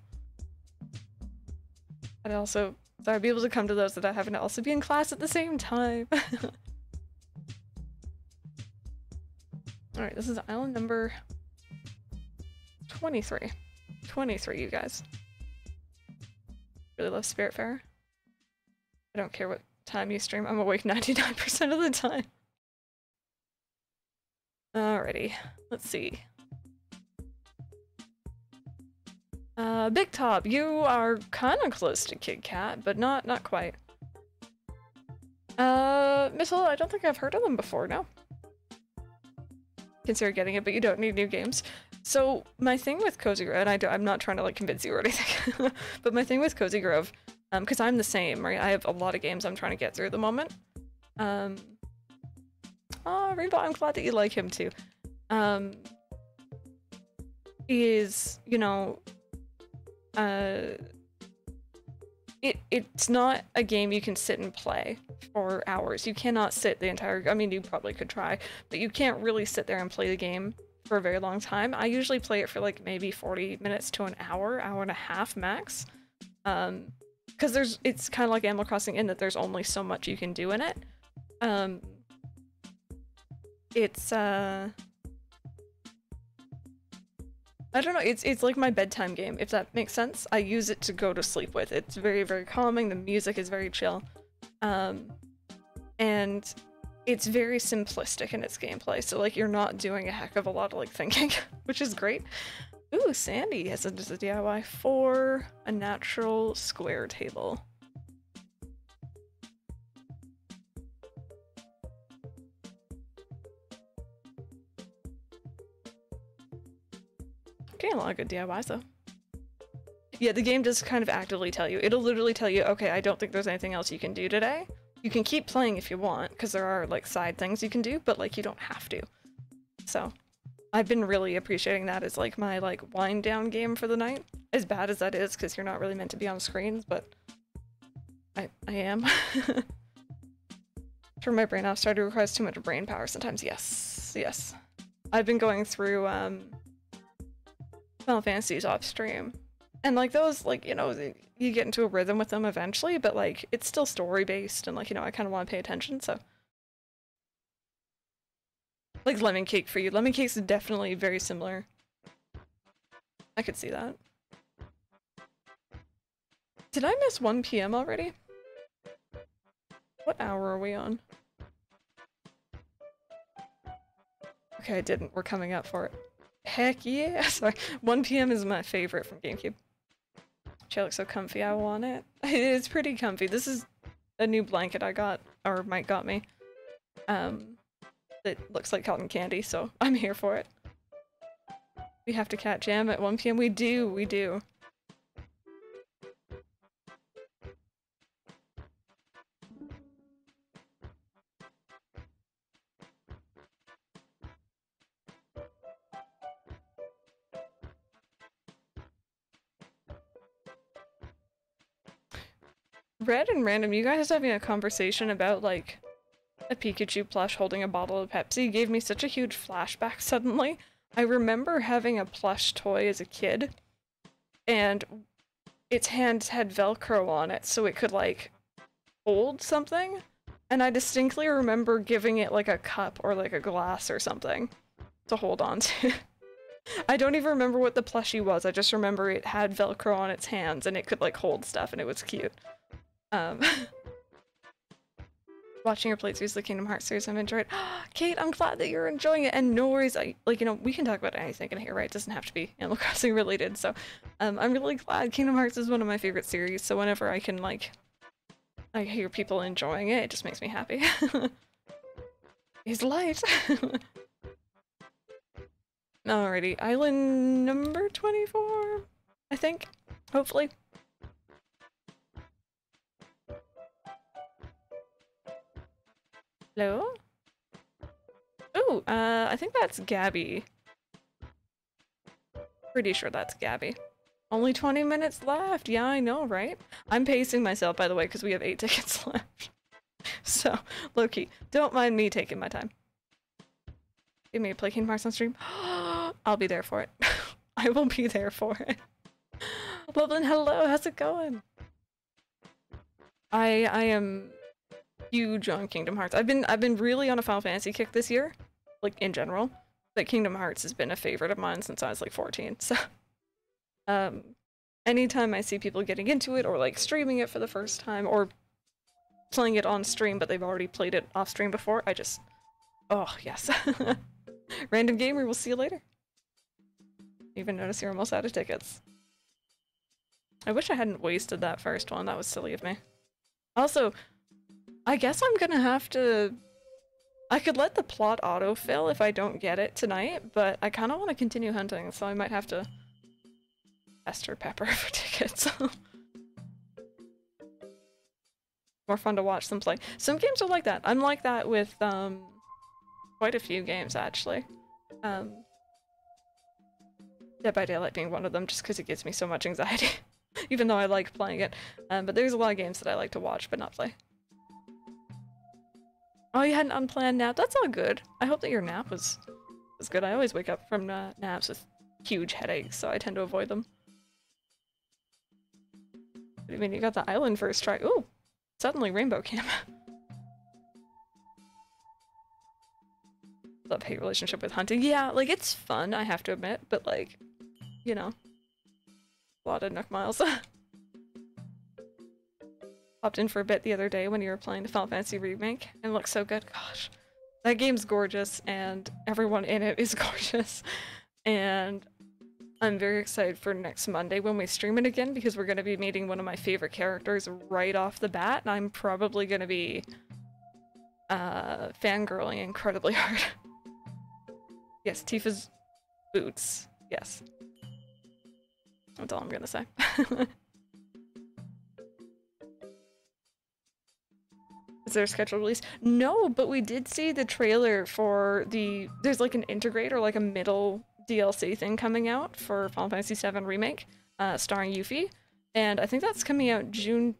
I'd also so I'd be able to come to those that I haven't also be in class at the same time. Alright, this is island number 23. 23, you guys. Really love Spiritfarer. I don't care what time you stream, I'm awake 99% of the time. Alrighty, let's see. Uh, Big Top, you are kind of close to Kid Cat, but not not quite. Uh, Missile, I don't think I've heard of them before, no. Consider getting it, but you don't need new games. So, my thing with Cozy Grove, and I do, I'm not trying to like convince you or anything, but my thing with Cozy Grove, um, because I'm the same, right? I have a lot of games I'm trying to get through at the moment. Um, oh, Rainbow, I'm glad that you like him too. Um, is, you know, uh, it it's not a game you can sit and play for hours. You cannot sit the entire. I mean, you probably could try, but you can't really sit there and play the game for a very long time. I usually play it for like maybe 40 minutes to an hour, hour and a half max. Um, because there's it's kind of like Animal Crossing in that there's only so much you can do in it. Um, it's uh I don't know, it's it's like my bedtime game, if that makes sense. I use it to go to sleep with. It's very, very calming, the music is very chill. Um, and it's very simplistic in its gameplay, so like you're not doing a heck of a lot of like thinking, which is great. Ooh, Sandy has a, a DIY for a natural square table. Getting a lot of good DIYs though. Yeah, the game does kind of actively tell you. It'll literally tell you, okay, I don't think there's anything else you can do today. You can keep playing if you want, because there are like side things you can do, but like you don't have to. So, I've been really appreciating that as like my like wind down game for the night. As bad as that is, because you're not really meant to be on screens, but I I am. Turn my brain off. Started requires too much brain power sometimes. Yes, yes. I've been going through um Final Fantasies off stream. And like those, like, you know, you get into a rhythm with them eventually, but like it's still story based and like, you know, I kind of want to pay attention, so. Like lemon cake for you. Lemon cake's definitely very similar. I could see that. Did I miss 1 p.m. already? What hour are we on? Okay, I didn't. We're coming up for it. Heck yeah! Sorry. 1 p.m. is my favorite from GameCube. Chair looks so comfy, I want it. It is pretty comfy. This is a new blanket I got, or Mike got me. Um, that looks like cotton candy, so I'm here for it. We have to catch jam at 1 p.m. We do, we do. Red and Random, you guys having a conversation about, like, a Pikachu plush holding a bottle of Pepsi gave me such a huge flashback suddenly. I remember having a plush toy as a kid, and its hands had Velcro on it so it could, like, hold something. And I distinctly remember giving it, like, a cup or, like, a glass or something to hold on to. I don't even remember what the plushie was, I just remember it had Velcro on its hands and it could, like, hold stuff and it was cute. Um, watching your playthroughs of the Kingdom Hearts series, I've enjoyed. Kate, I'm glad that you're enjoying it, and no worries. I like you know we can talk about anything in here, right? It doesn't have to be Animal Crossing related. So, um, I'm really glad Kingdom Hearts is one of my favorite series. So whenever I can like, I hear people enjoying it, it just makes me happy. Is light. Alrighty, island number 24, I think, hopefully. Hello? Oh, uh, I think that's Gabby. Pretty sure that's Gabby. Only 20 minutes left. Yeah, I know, right? I'm pacing myself, by the way, because we have eight tickets left. so, Loki, don't mind me taking my time. Give me a play Kingdom Hearts on stream. I'll be there for it. I will be there for it. Loveland, hello, how's it going? I I am huge on Kingdom Hearts. I've been I've been really on a Final Fantasy kick this year, like in general. But Kingdom Hearts has been a favorite of mine since I was like 14. So um anytime I see people getting into it or like streaming it for the first time or playing it on stream but they've already played it off stream before, I just oh, yes. Random gamer, we'll see you later. Even notice you're almost out of tickets. I wish I hadn't wasted that first one. That was silly of me. Also, I guess I'm gonna have to... I could let the plot autofill if I don't get it tonight, but I kind of want to continue hunting, so I might have to Esther Pepper for tickets. More fun to watch them play. Some games are like that. I'm like that with um, quite a few games, actually. Um, Dead by Daylight being one of them, just because it gives me so much anxiety. Even though I like playing it. Um, but there's a lot of games that I like to watch, but not play. Oh, you had an unplanned nap? That's all good. I hope that your nap was, was good. I always wake up from uh, naps with huge headaches, so I tend to avoid them. I mean, you got the island first try. Ooh, suddenly rainbow cam. Love-hate relationship with hunting. Yeah, like, it's fun, I have to admit, but like, you know, a lot of Nook Miles. Popped in for a bit the other day when you were playing the Final Fantasy Remake, and it looks so good. Gosh, that game's gorgeous, and everyone in it is gorgeous. And I'm very excited for next Monday when we stream it again, because we're going to be meeting one of my favorite characters right off the bat, and I'm probably going to be uh, fangirling incredibly hard. yes, Tifa's boots. Yes. That's all I'm gonna say. Is there a scheduled release? No, but we did see the trailer for the... There's like an integrator, like a middle DLC thing coming out for Final Fantasy VII Remake, uh, starring Yuffie. And I think that's coming out June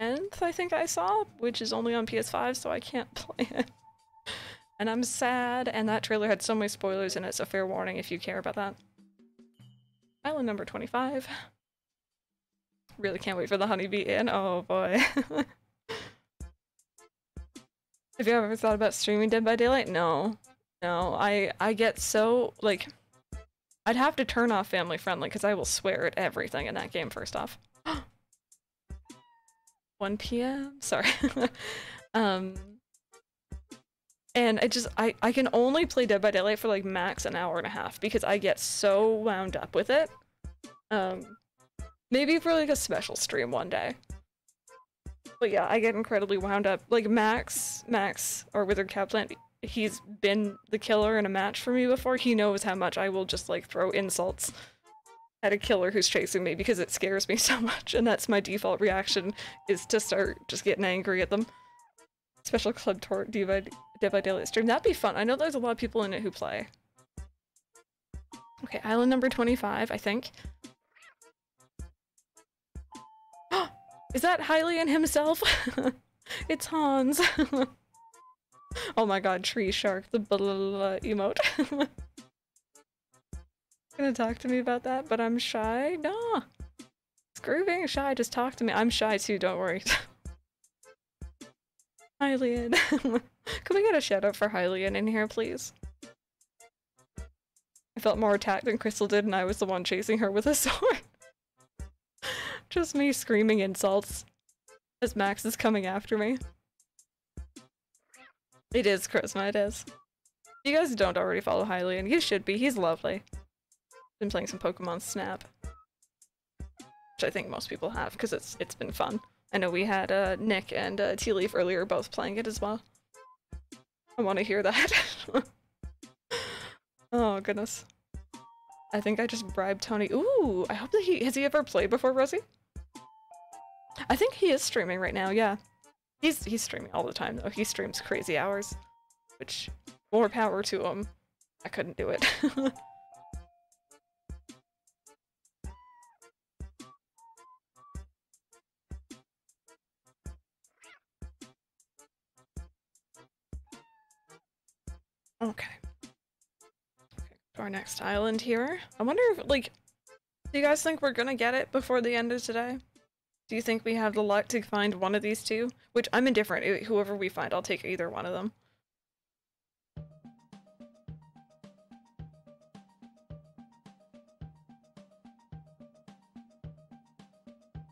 10th, I think I saw, which is only on PS5, so I can't play it. And I'm sad, and that trailer had so many spoilers in it, so fair warning if you care about that. Island number 25. Really can't wait for the honeybee in. Oh boy. Have you ever thought about streaming Dead by Daylight? No. No, I I get so like I'd have to turn off family friendly because I will swear at everything in that game first off. 1 p.m. Sorry. um and I just I I can only play Dead by Daylight for like max an hour and a half because I get so wound up with it. Um maybe for like a special stream one day. But yeah, I get incredibly wound up. Like Max, Max, or Withered Caplant, he's been the killer in a match for me before. He knows how much I will just like throw insults at a killer who's chasing me because it scares me so much, and that's my default reaction is to start just getting angry at them. Special Club Tort Dead by Daylight stream. That'd be fun. I know there's a lot of people in it who play. Okay, island number 25, I think. Is that Hylian himself? it's Hans. oh my god, tree shark, the blah emote. Gonna talk to me about that, but I'm shy? Nah. Screw being shy, just talk to me. I'm shy too, don't worry. Hylian. Can we get a shout out for Hylian in here, please? I felt more attacked than Crystal did and I was the one chasing her with a sword. Just me screaming insults as Max is coming after me. It is Charisma, it is. You guys don't already follow Hylian, you should be, he's lovely. Been playing some Pokemon Snap. Which I think most people have, because it's it's been fun. I know we had uh, Nick and uh, Tea Leaf earlier both playing it as well. I want to hear that. oh, goodness. I think I just bribed Tony. Ooh, I hope that he- has he ever played before, Rosie? I think he is streaming right now, yeah. He's he's streaming all the time though. He streams crazy hours, which more power to him. I couldn't do it. okay. Okay, to our next island here. I wonder if, like, do you guys think we're gonna get it before the end of today? Do you think we have the luck to find one of these two? Which I'm indifferent. Whoever we find, I'll take either one of them.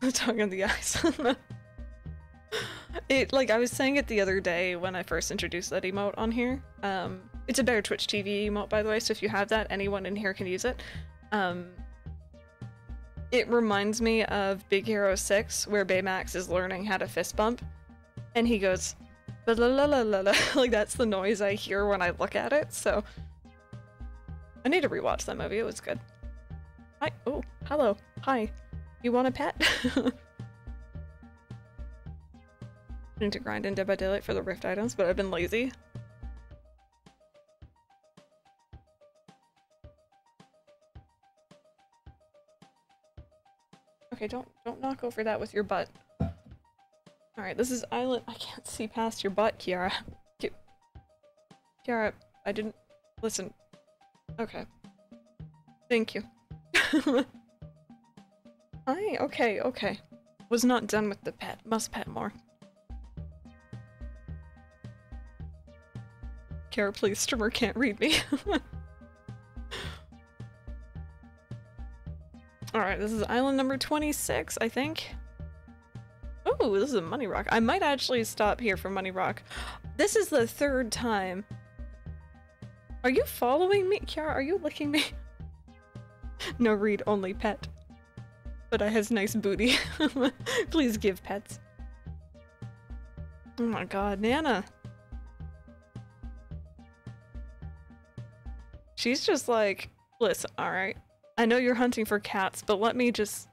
Tongue in the eyes. it like I was saying it the other day when I first introduced that emote on here. Um, it's a better Twitch TV emote, by the way. So if you have that, anyone in here can use it. Um, it reminds me of Big Hero 6, where Baymax is learning how to fist bump, and he goes, la la la la la. like that's the noise I hear when I look at it. So I need to rewatch that movie. It was good. Hi. Oh, hello. Hi. You want a pet? need to grind in Dead by Daylight for the Rift items, but I've been lazy. Okay, don't don't knock over that with your butt. Alright, this is island- I can't see past your butt, Kiara. Kiara, I didn't- listen. Okay. Thank you. Hi, okay, okay. Was not done with the pet. Must pet more. Kiara, please, streamer can't read me. Alright, this is island number 26, I think. Oh, this is a money rock. I might actually stop here for money rock. This is the third time. Are you following me? Kiara, are you licking me? no read, only pet. But I has nice booty. Please give pets. Oh my god, Nana. She's just like, listen, alright. I know you're hunting for cats, but let me just,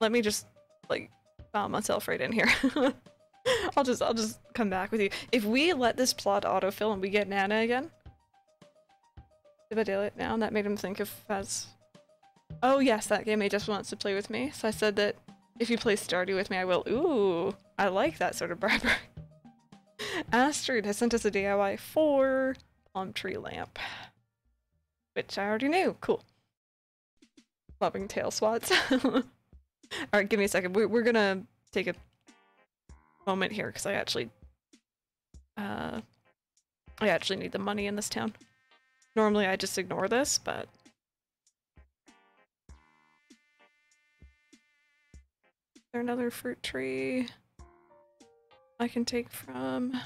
let me just, like, found myself right in here. I'll just, I'll just come back with you. If we let this plot autofill and we get Nana again, if I do it now, that made him think of as, oh yes, that game he just wants to play with me. So I said that if you play Stardew with me, I will. Ooh, I like that sort of bribery. Astrid has sent us a DIY for palm tree lamp, which I already knew. Cool loving tail swats. Alright, give me a second. We're, we're gonna take a moment here because I actually uh I actually need the money in this town. Normally I just ignore this, but Is there another fruit tree I can take from?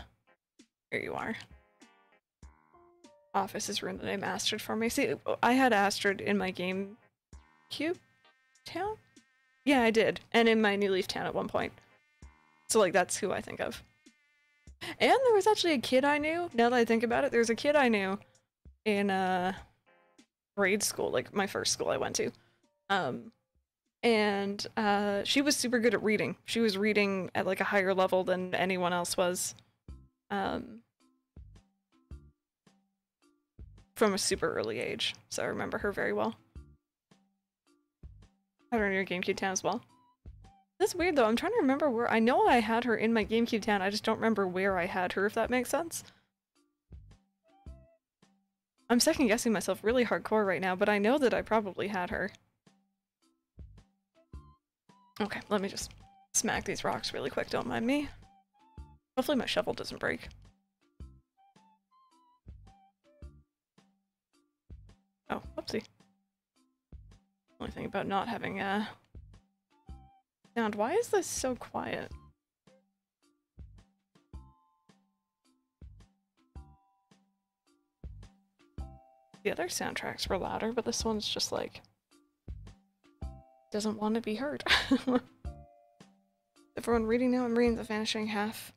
Here you are. Office is ruined the name Astrid for me. See, I had Astrid in my game Cube Town? Yeah, I did. And in my New Leaf Town at one point. So, like, that's who I think of. And there was actually a kid I knew, now that I think about it, there's a kid I knew in, uh, grade school, like my first school I went to. Um, and, uh, she was super good at reading. She was reading at, like, a higher level than anyone else was. Um, from a super early age, so I remember her very well. Had her in your GameCube town as well. That's weird though, I'm trying to remember where- I know I had her in my GameCube town, I just don't remember where I had her, if that makes sense. I'm second guessing myself really hardcore right now, but I know that I probably had her. Okay, let me just smack these rocks really quick, don't mind me. Hopefully my shovel doesn't break. Oh, whoopsie. Only thing about not having a sound. Why is this so quiet? The other soundtracks were louder, but this one's just like doesn't want to be heard. Everyone reading now, I'm reading The Vanishing Half.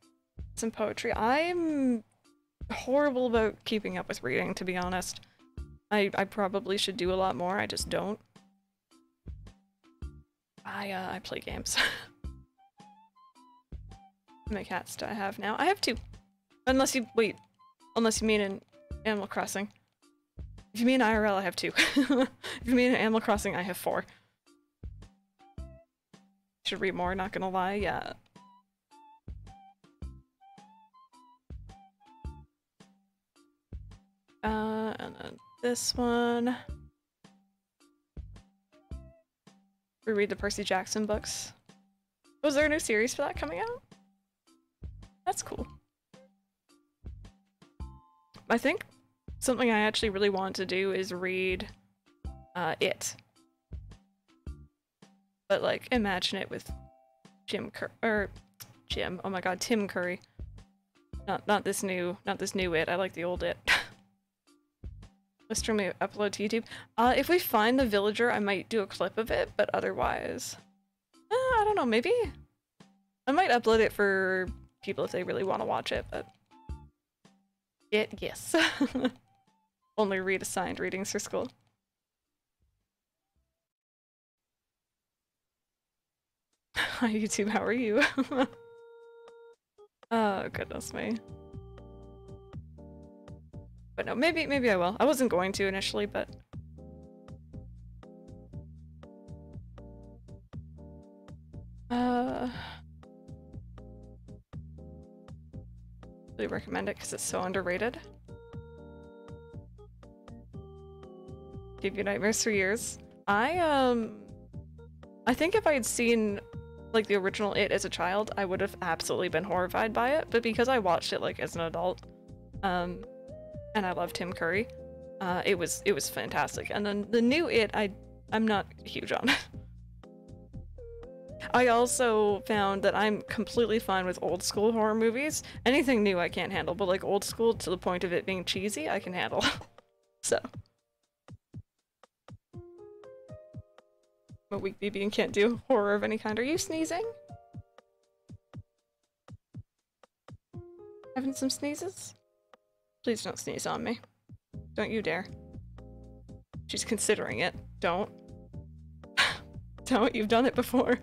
Some poetry. I'm horrible about keeping up with reading, to be honest. I, I probably should do a lot more, I just don't. I, uh, I play games. How many cats do I have now? I have two. Unless you- wait. Unless you mean in Animal Crossing. If you mean IRL, I have two. if you mean Animal Crossing, I have four. Should read more, not gonna lie, yeah. Uh, and then this one. Reread the Percy Jackson books. Was there a new series for that coming out? That's cool. I think something I actually really want to do is read uh, It. But like, imagine it with Jim Cur- or Jim. Oh my God, Tim Curry. Not not this new, not this new It. I like the old It. Let's stream upload to YouTube. Uh, if we find the villager, I might do a clip of it, but otherwise, uh, I don't know. Maybe I might upload it for people if they really want to watch it. But it, yes, only read assigned readings for school. Hi YouTube, how are you? oh goodness me. But no, maybe maybe I will. I wasn't going to initially, but uh really recommend it because it's so underrated. Give you nightmares for years. I um I think if I had seen like the original It as a child, I would have absolutely been horrified by it, but because I watched it like as an adult, um and I love Tim Curry. Uh, it was it was fantastic. And then the new It, I I'm not huge on. I also found that I'm completely fine with old school horror movies. Anything new I can't handle, but like old school to the point of it being cheesy, I can handle. so. A weak baby and can't do horror of any kind. Are you sneezing? Having some sneezes? Please don't sneeze on me. Don't you dare. She's considering it. Don't. don't, you've done it before.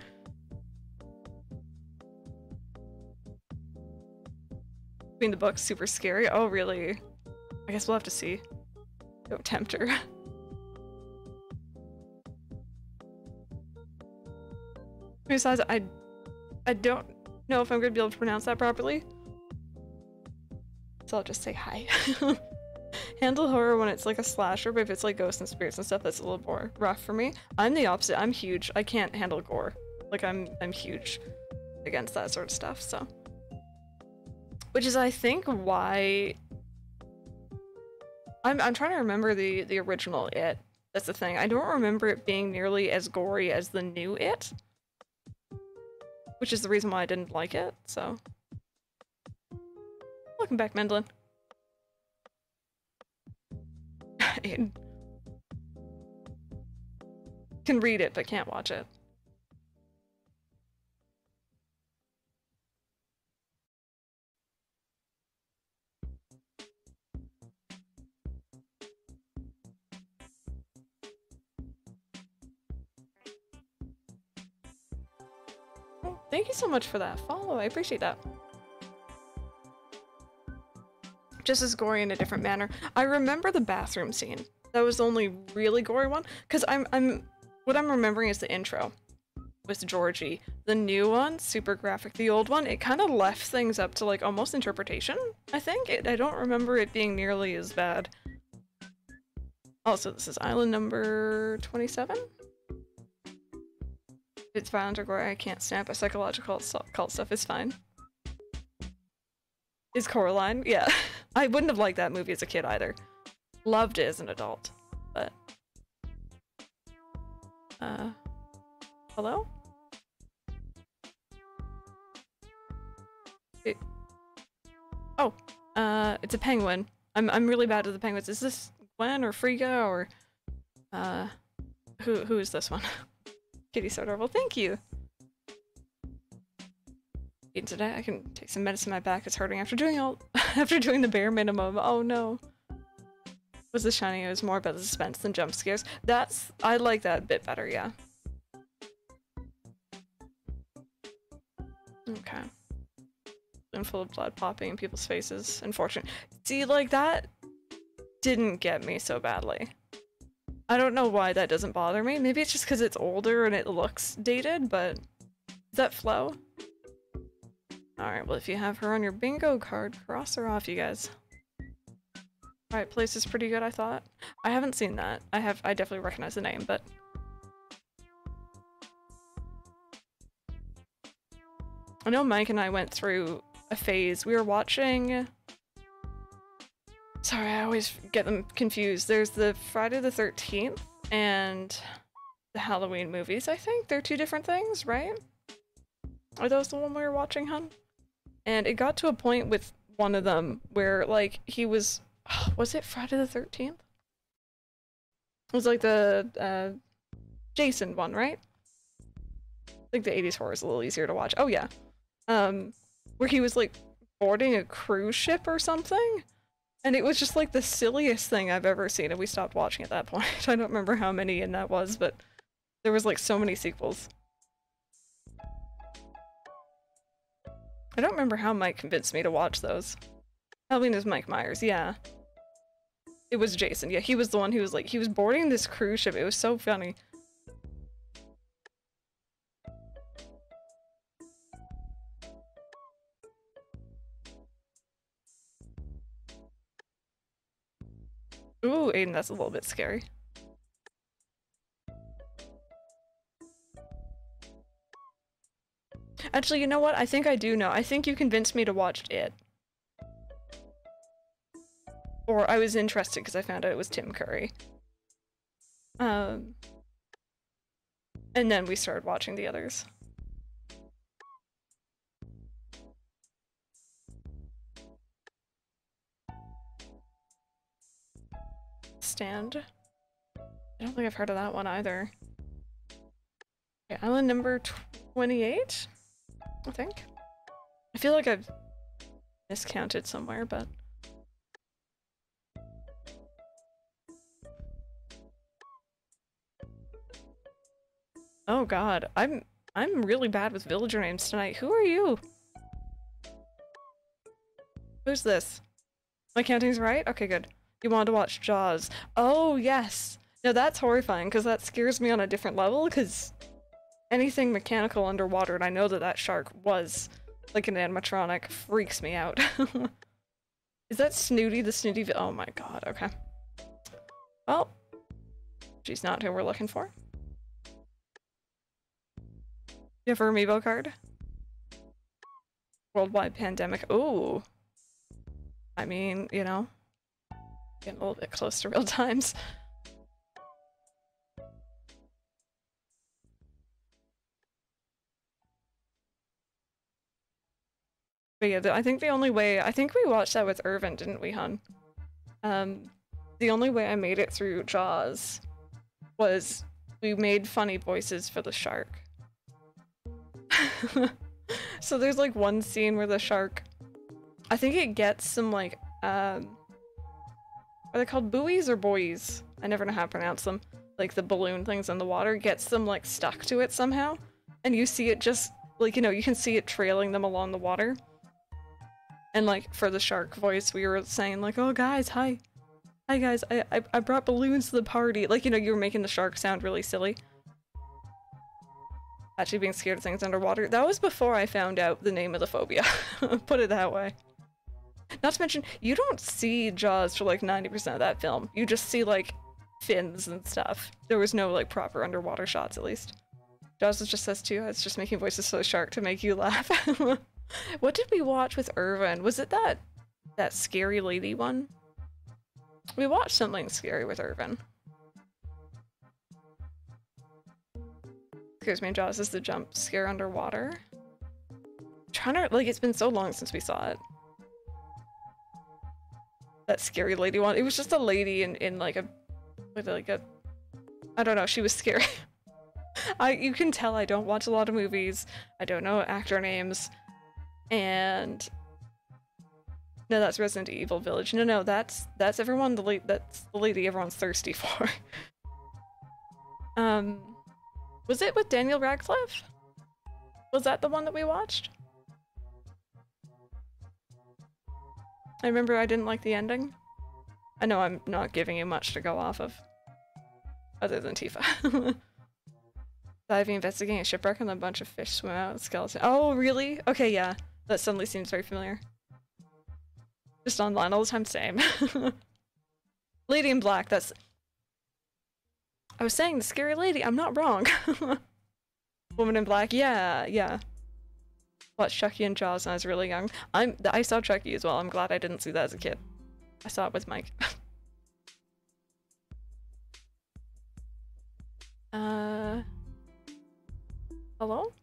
Between the books, super scary. Oh, really? I guess we'll have to see. Don't tempt her. Besides, I, I don't know if I'm gonna be able to pronounce that properly. I'll just say hi. Handle horror when it's like a slasher, but if it's like ghosts and spirits and stuff, that's a little more rough for me. I'm the opposite. I'm huge. I can't handle gore. Like I'm I'm huge against that sort of stuff, so. Which is I think why I'm I'm trying to remember the the original It. That's the thing. I don't remember it being nearly as gory as the new It. Which is the reason why I didn't like it, so. Welcome back, Mendlin. Can read it, but can't watch it. Thank you so much for that follow. I appreciate that. Just as gory in a different manner. I remember the bathroom scene. That was the only really gory one. Cause I'm I'm what I'm remembering is the intro with Georgie. The new one, super graphic. The old one, it kind of left things up to like almost interpretation, I think. It, I don't remember it being nearly as bad. Also, this is island number 27? It's violent or gory, I can't stand, but psychological cult stuff is fine. Is Coraline? Yeah. I wouldn't have liked that movie as a kid either. Loved it as an adult, but... Uh... Hello? It... Oh, uh, it's a penguin. I'm I'm really bad at the penguins. Is this Gwen or Friga or uh who who is this one? Kitty so adorable. Thank you. Eating today, I can take some medicine. My back is hurting after doing all after doing the bare minimum. Oh no. Was the shiny? It was more about the suspense than jump scares. That's I like that a bit better. Yeah. Okay. balloon full of blood popping in people's faces. Unfortunate. See, like that didn't get me so badly. I don't know why that doesn't bother me. Maybe it's just because it's older and it looks dated, but is that Flo? Alright, well if you have her on your bingo card, cross her off, you guys. Alright, place is pretty good, I thought. I haven't seen that. I have- I definitely recognize the name, but... I know Mike and I went through a phase. We were watching... Sorry, I always get them confused. There's the Friday the 13th and the Halloween movies, I think. They're two different things, right? Are those the one we were watching, hun? And it got to a point with one of them where, like, he was... Was it Friday the 13th? It was like the, uh, Jason one, right? Think the 80s horror is a little easier to watch. Oh, yeah. Um, where he was, like, boarding a cruise ship or something? And it was just, like, the silliest thing I've ever seen, and we stopped watching at that point. I don't remember how many in that was, but there was, like, so many sequels. I don't remember how Mike convinced me to watch those. Halloween is Mike Myers, yeah. It was Jason, yeah, he was the one who was like, he was boarding this cruise ship, it was so funny. Ooh, Aiden, that's a little bit scary. Actually, you know what? I think I do know. I think you convinced me to watch it. Or I was interested because I found out it was Tim Curry. Um, and then we started watching the others. Stand. I don't think I've heard of that one either. Okay, island number 28? I think. I feel like I've miscounted somewhere, but... Oh god, I'm I'm really bad with villager names tonight. Who are you? Who's this? My counting's right? Okay, good. You wanted to watch Jaws. Oh, yes! Now that's horrifying, because that scares me on a different level, because anything mechanical underwater, and I know that that shark was like an animatronic, freaks me out. Is that Snooty, the Snooty? Oh my god, okay. Well, she's not who we're looking for. You have her amiibo card? Worldwide pandemic. Ooh. I mean, you know, getting a little bit close to real times. But yeah, the, I think the only way- I think we watched that with Irvin, didn't we, hun? Um, the only way I made it through Jaws was we made funny voices for the shark. so there's like one scene where the shark, I think it gets some like, um, are they called buoys or buoys? I never know how to pronounce them. Like the balloon things in the water gets them like stuck to it somehow. And you see it just, like, you know, you can see it trailing them along the water. And like for the shark voice, we were saying like, "Oh guys, hi, hi guys, I I, I brought balloons to the party." Like you know, you were making the shark sound really silly. Actually, being scared of things underwater. That was before I found out the name of the phobia. Put it that way. Not to mention, you don't see Jaws for like 90% of that film. You just see like fins and stuff. There was no like proper underwater shots at least. Jaws just says too, it's just making voices for the shark to make you laugh. what did we watch with Irvin? Was it that that scary lady one? We watched something scary with Irvin. Excuse me, Jaws is the jump scare underwater. I'm trying to like it's been so long since we saw it. That scary lady one. It was just a lady in in like a with like a I don't know, she was scary. I you can tell I don't watch a lot of movies. I don't know actor names. And no, that's Resident Evil Village. No, no, that's that's everyone the that's the lady everyone's thirsty for. um was it with Daniel Radcliffe? Was that the one that we watched? I remember I didn't like the ending. I know I'm not giving you much to go off of. Other than Tifa. Diving, investigating a shipwreck and a bunch of fish swim out skeleton. Oh, really? Okay, yeah. That suddenly seems very familiar. Just online all the time, same. lady in black, that's... I was saying the scary lady, I'm not wrong. Woman in black, yeah, yeah. Watched Chucky and Jaws when I was really young. I'm I saw Chucky as well. I'm glad I didn't see that as a kid. I saw it with Mike. uh Hello?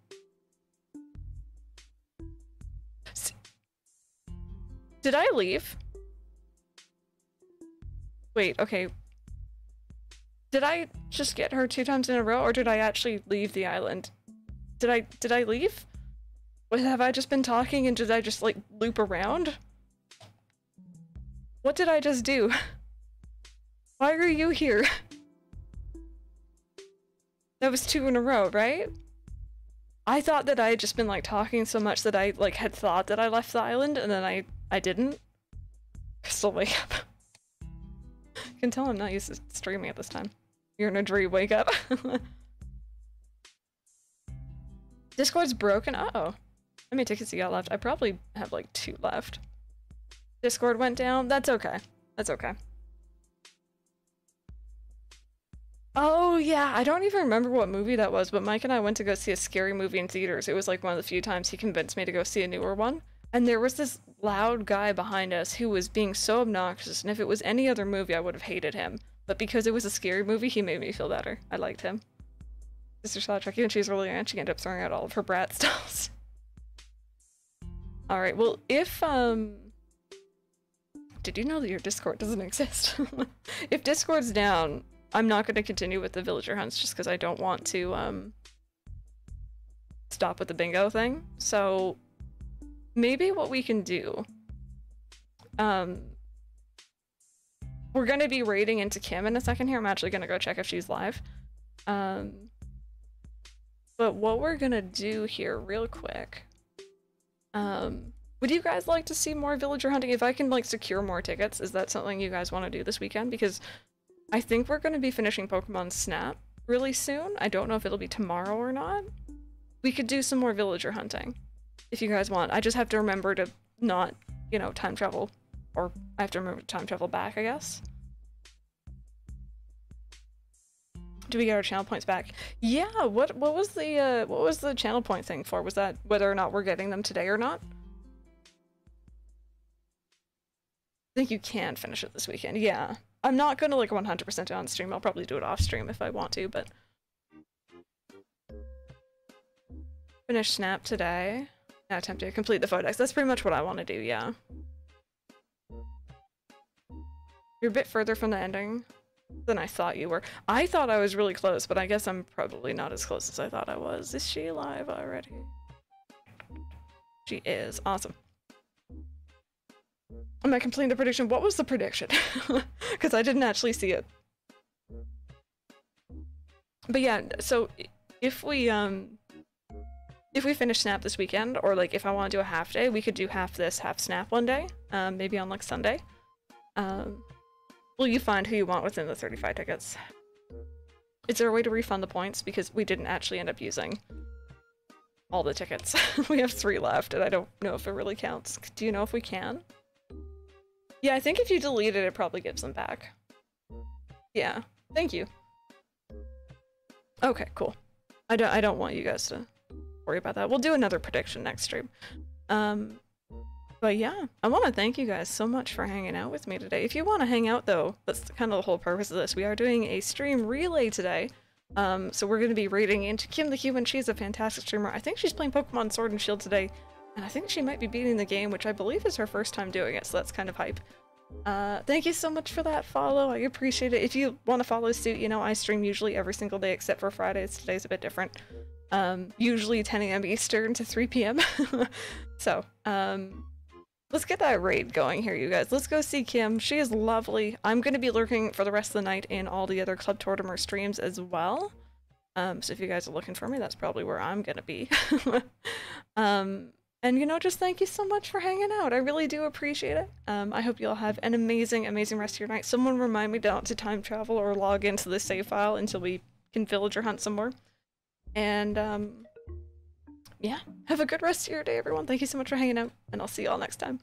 Did I leave? Wait, okay. Did I just get her two times in a row or did I actually leave the island? Did I did I leave? What, have I just been talking and did I just like loop around? What did I just do? Why are you here? That was two in a row, right? I thought that I had just been like talking so much that I like had thought that I left the island and then I I didn't. I Still wake up. you can tell I'm not used to streaming at this time. You're in a dream wake up. Discord's broken? Uh oh. How many tickets you got left? I probably have like two left. Discord went down? That's okay. That's okay. Oh yeah, I don't even remember what movie that was, but Mike and I went to go see a scary movie in theaters. It was like one of the few times he convinced me to go see a newer one. And there was this loud guy behind us who was being so obnoxious, and if it was any other movie, I would have hated him. But because it was a scary movie, he made me feel better. I liked him. Sister saw Chucky when she was really and she ended up throwing out all of her Bratz dolls. Alright, well, if, um... Did you know that your Discord doesn't exist? if Discord's down, I'm not going to continue with the villager hunts just because I don't want to, um... Stop with the bingo thing. So, maybe what we can do... Um... We're going to be raiding into Kim in a second here. I'm actually going to go check if she's live. Um... But what we're going to do here real quick um, would you guys like to see more villager hunting? If I can like secure more tickets, is that something you guys want to do this weekend? Because I think we're going to be finishing Pokemon Snap really soon. I don't know if it'll be tomorrow or not. We could do some more villager hunting if you guys want. I just have to remember to not, you know, time travel. Or I have to remember to time travel back, I guess. Do we get our channel points back? Yeah, what what was the uh, what was the channel point thing for? Was that whether or not we're getting them today or not? I think you can finish it this weekend. Yeah. I'm not gonna like 100% do it on stream. I'll probably do it off stream if I want to, but... Finish Snap today. Yeah, attempt to complete the Photodex. That's pretty much what I want to do, yeah. You're a bit further from the ending than I thought you were. I thought I was really close, but I guess I'm probably not as close as I thought I was. Is she alive already? She is. Awesome. Am I completing the prediction? What was the prediction? Because I didn't actually see it. But yeah, so if we, um, if we finish Snap this weekend, or like if I want to do a half day, we could do half this, half Snap one day, um, maybe on like Sunday. Um, Will you find who you want within the 35 tickets? Is there a way to refund the points? Because we didn't actually end up using all the tickets. we have three left, and I don't know if it really counts. Do you know if we can? Yeah, I think if you delete it, it probably gives them back. Yeah, thank you. Okay, cool. I don't, I don't want you guys to worry about that. We'll do another prediction next stream. Um, but yeah, I want to thank you guys so much for hanging out with me today. If you want to hang out though, that's kind of the whole purpose of this. We are doing a stream relay today. Um, so we're going to be raiding into Kim the Human. She's a fantastic streamer. I think she's playing Pokemon Sword and Shield today. And I think she might be beating the game, which I believe is her first time doing it. So that's kind of hype. Uh, thank you so much for that follow. I appreciate it. If you want to follow suit, you know, I stream usually every single day except for Fridays. Today's a bit different. Um, usually 10 a.m. Eastern to 3 p.m. so, um, Let's get that raid going here, you guys. Let's go see Kim. She is lovely. I'm going to be lurking for the rest of the night in all the other Club Tortimer streams as well. Um, so if you guys are looking for me, that's probably where I'm going to be. um, And you know, just thank you so much for hanging out. I really do appreciate it. Um, I hope you all have an amazing, amazing rest of your night. Someone remind me not to time travel or log into the save file until we can villager hunt some more. And um, yeah, have a good rest of your day, everyone. Thank you so much for hanging out, and I'll see you all next time.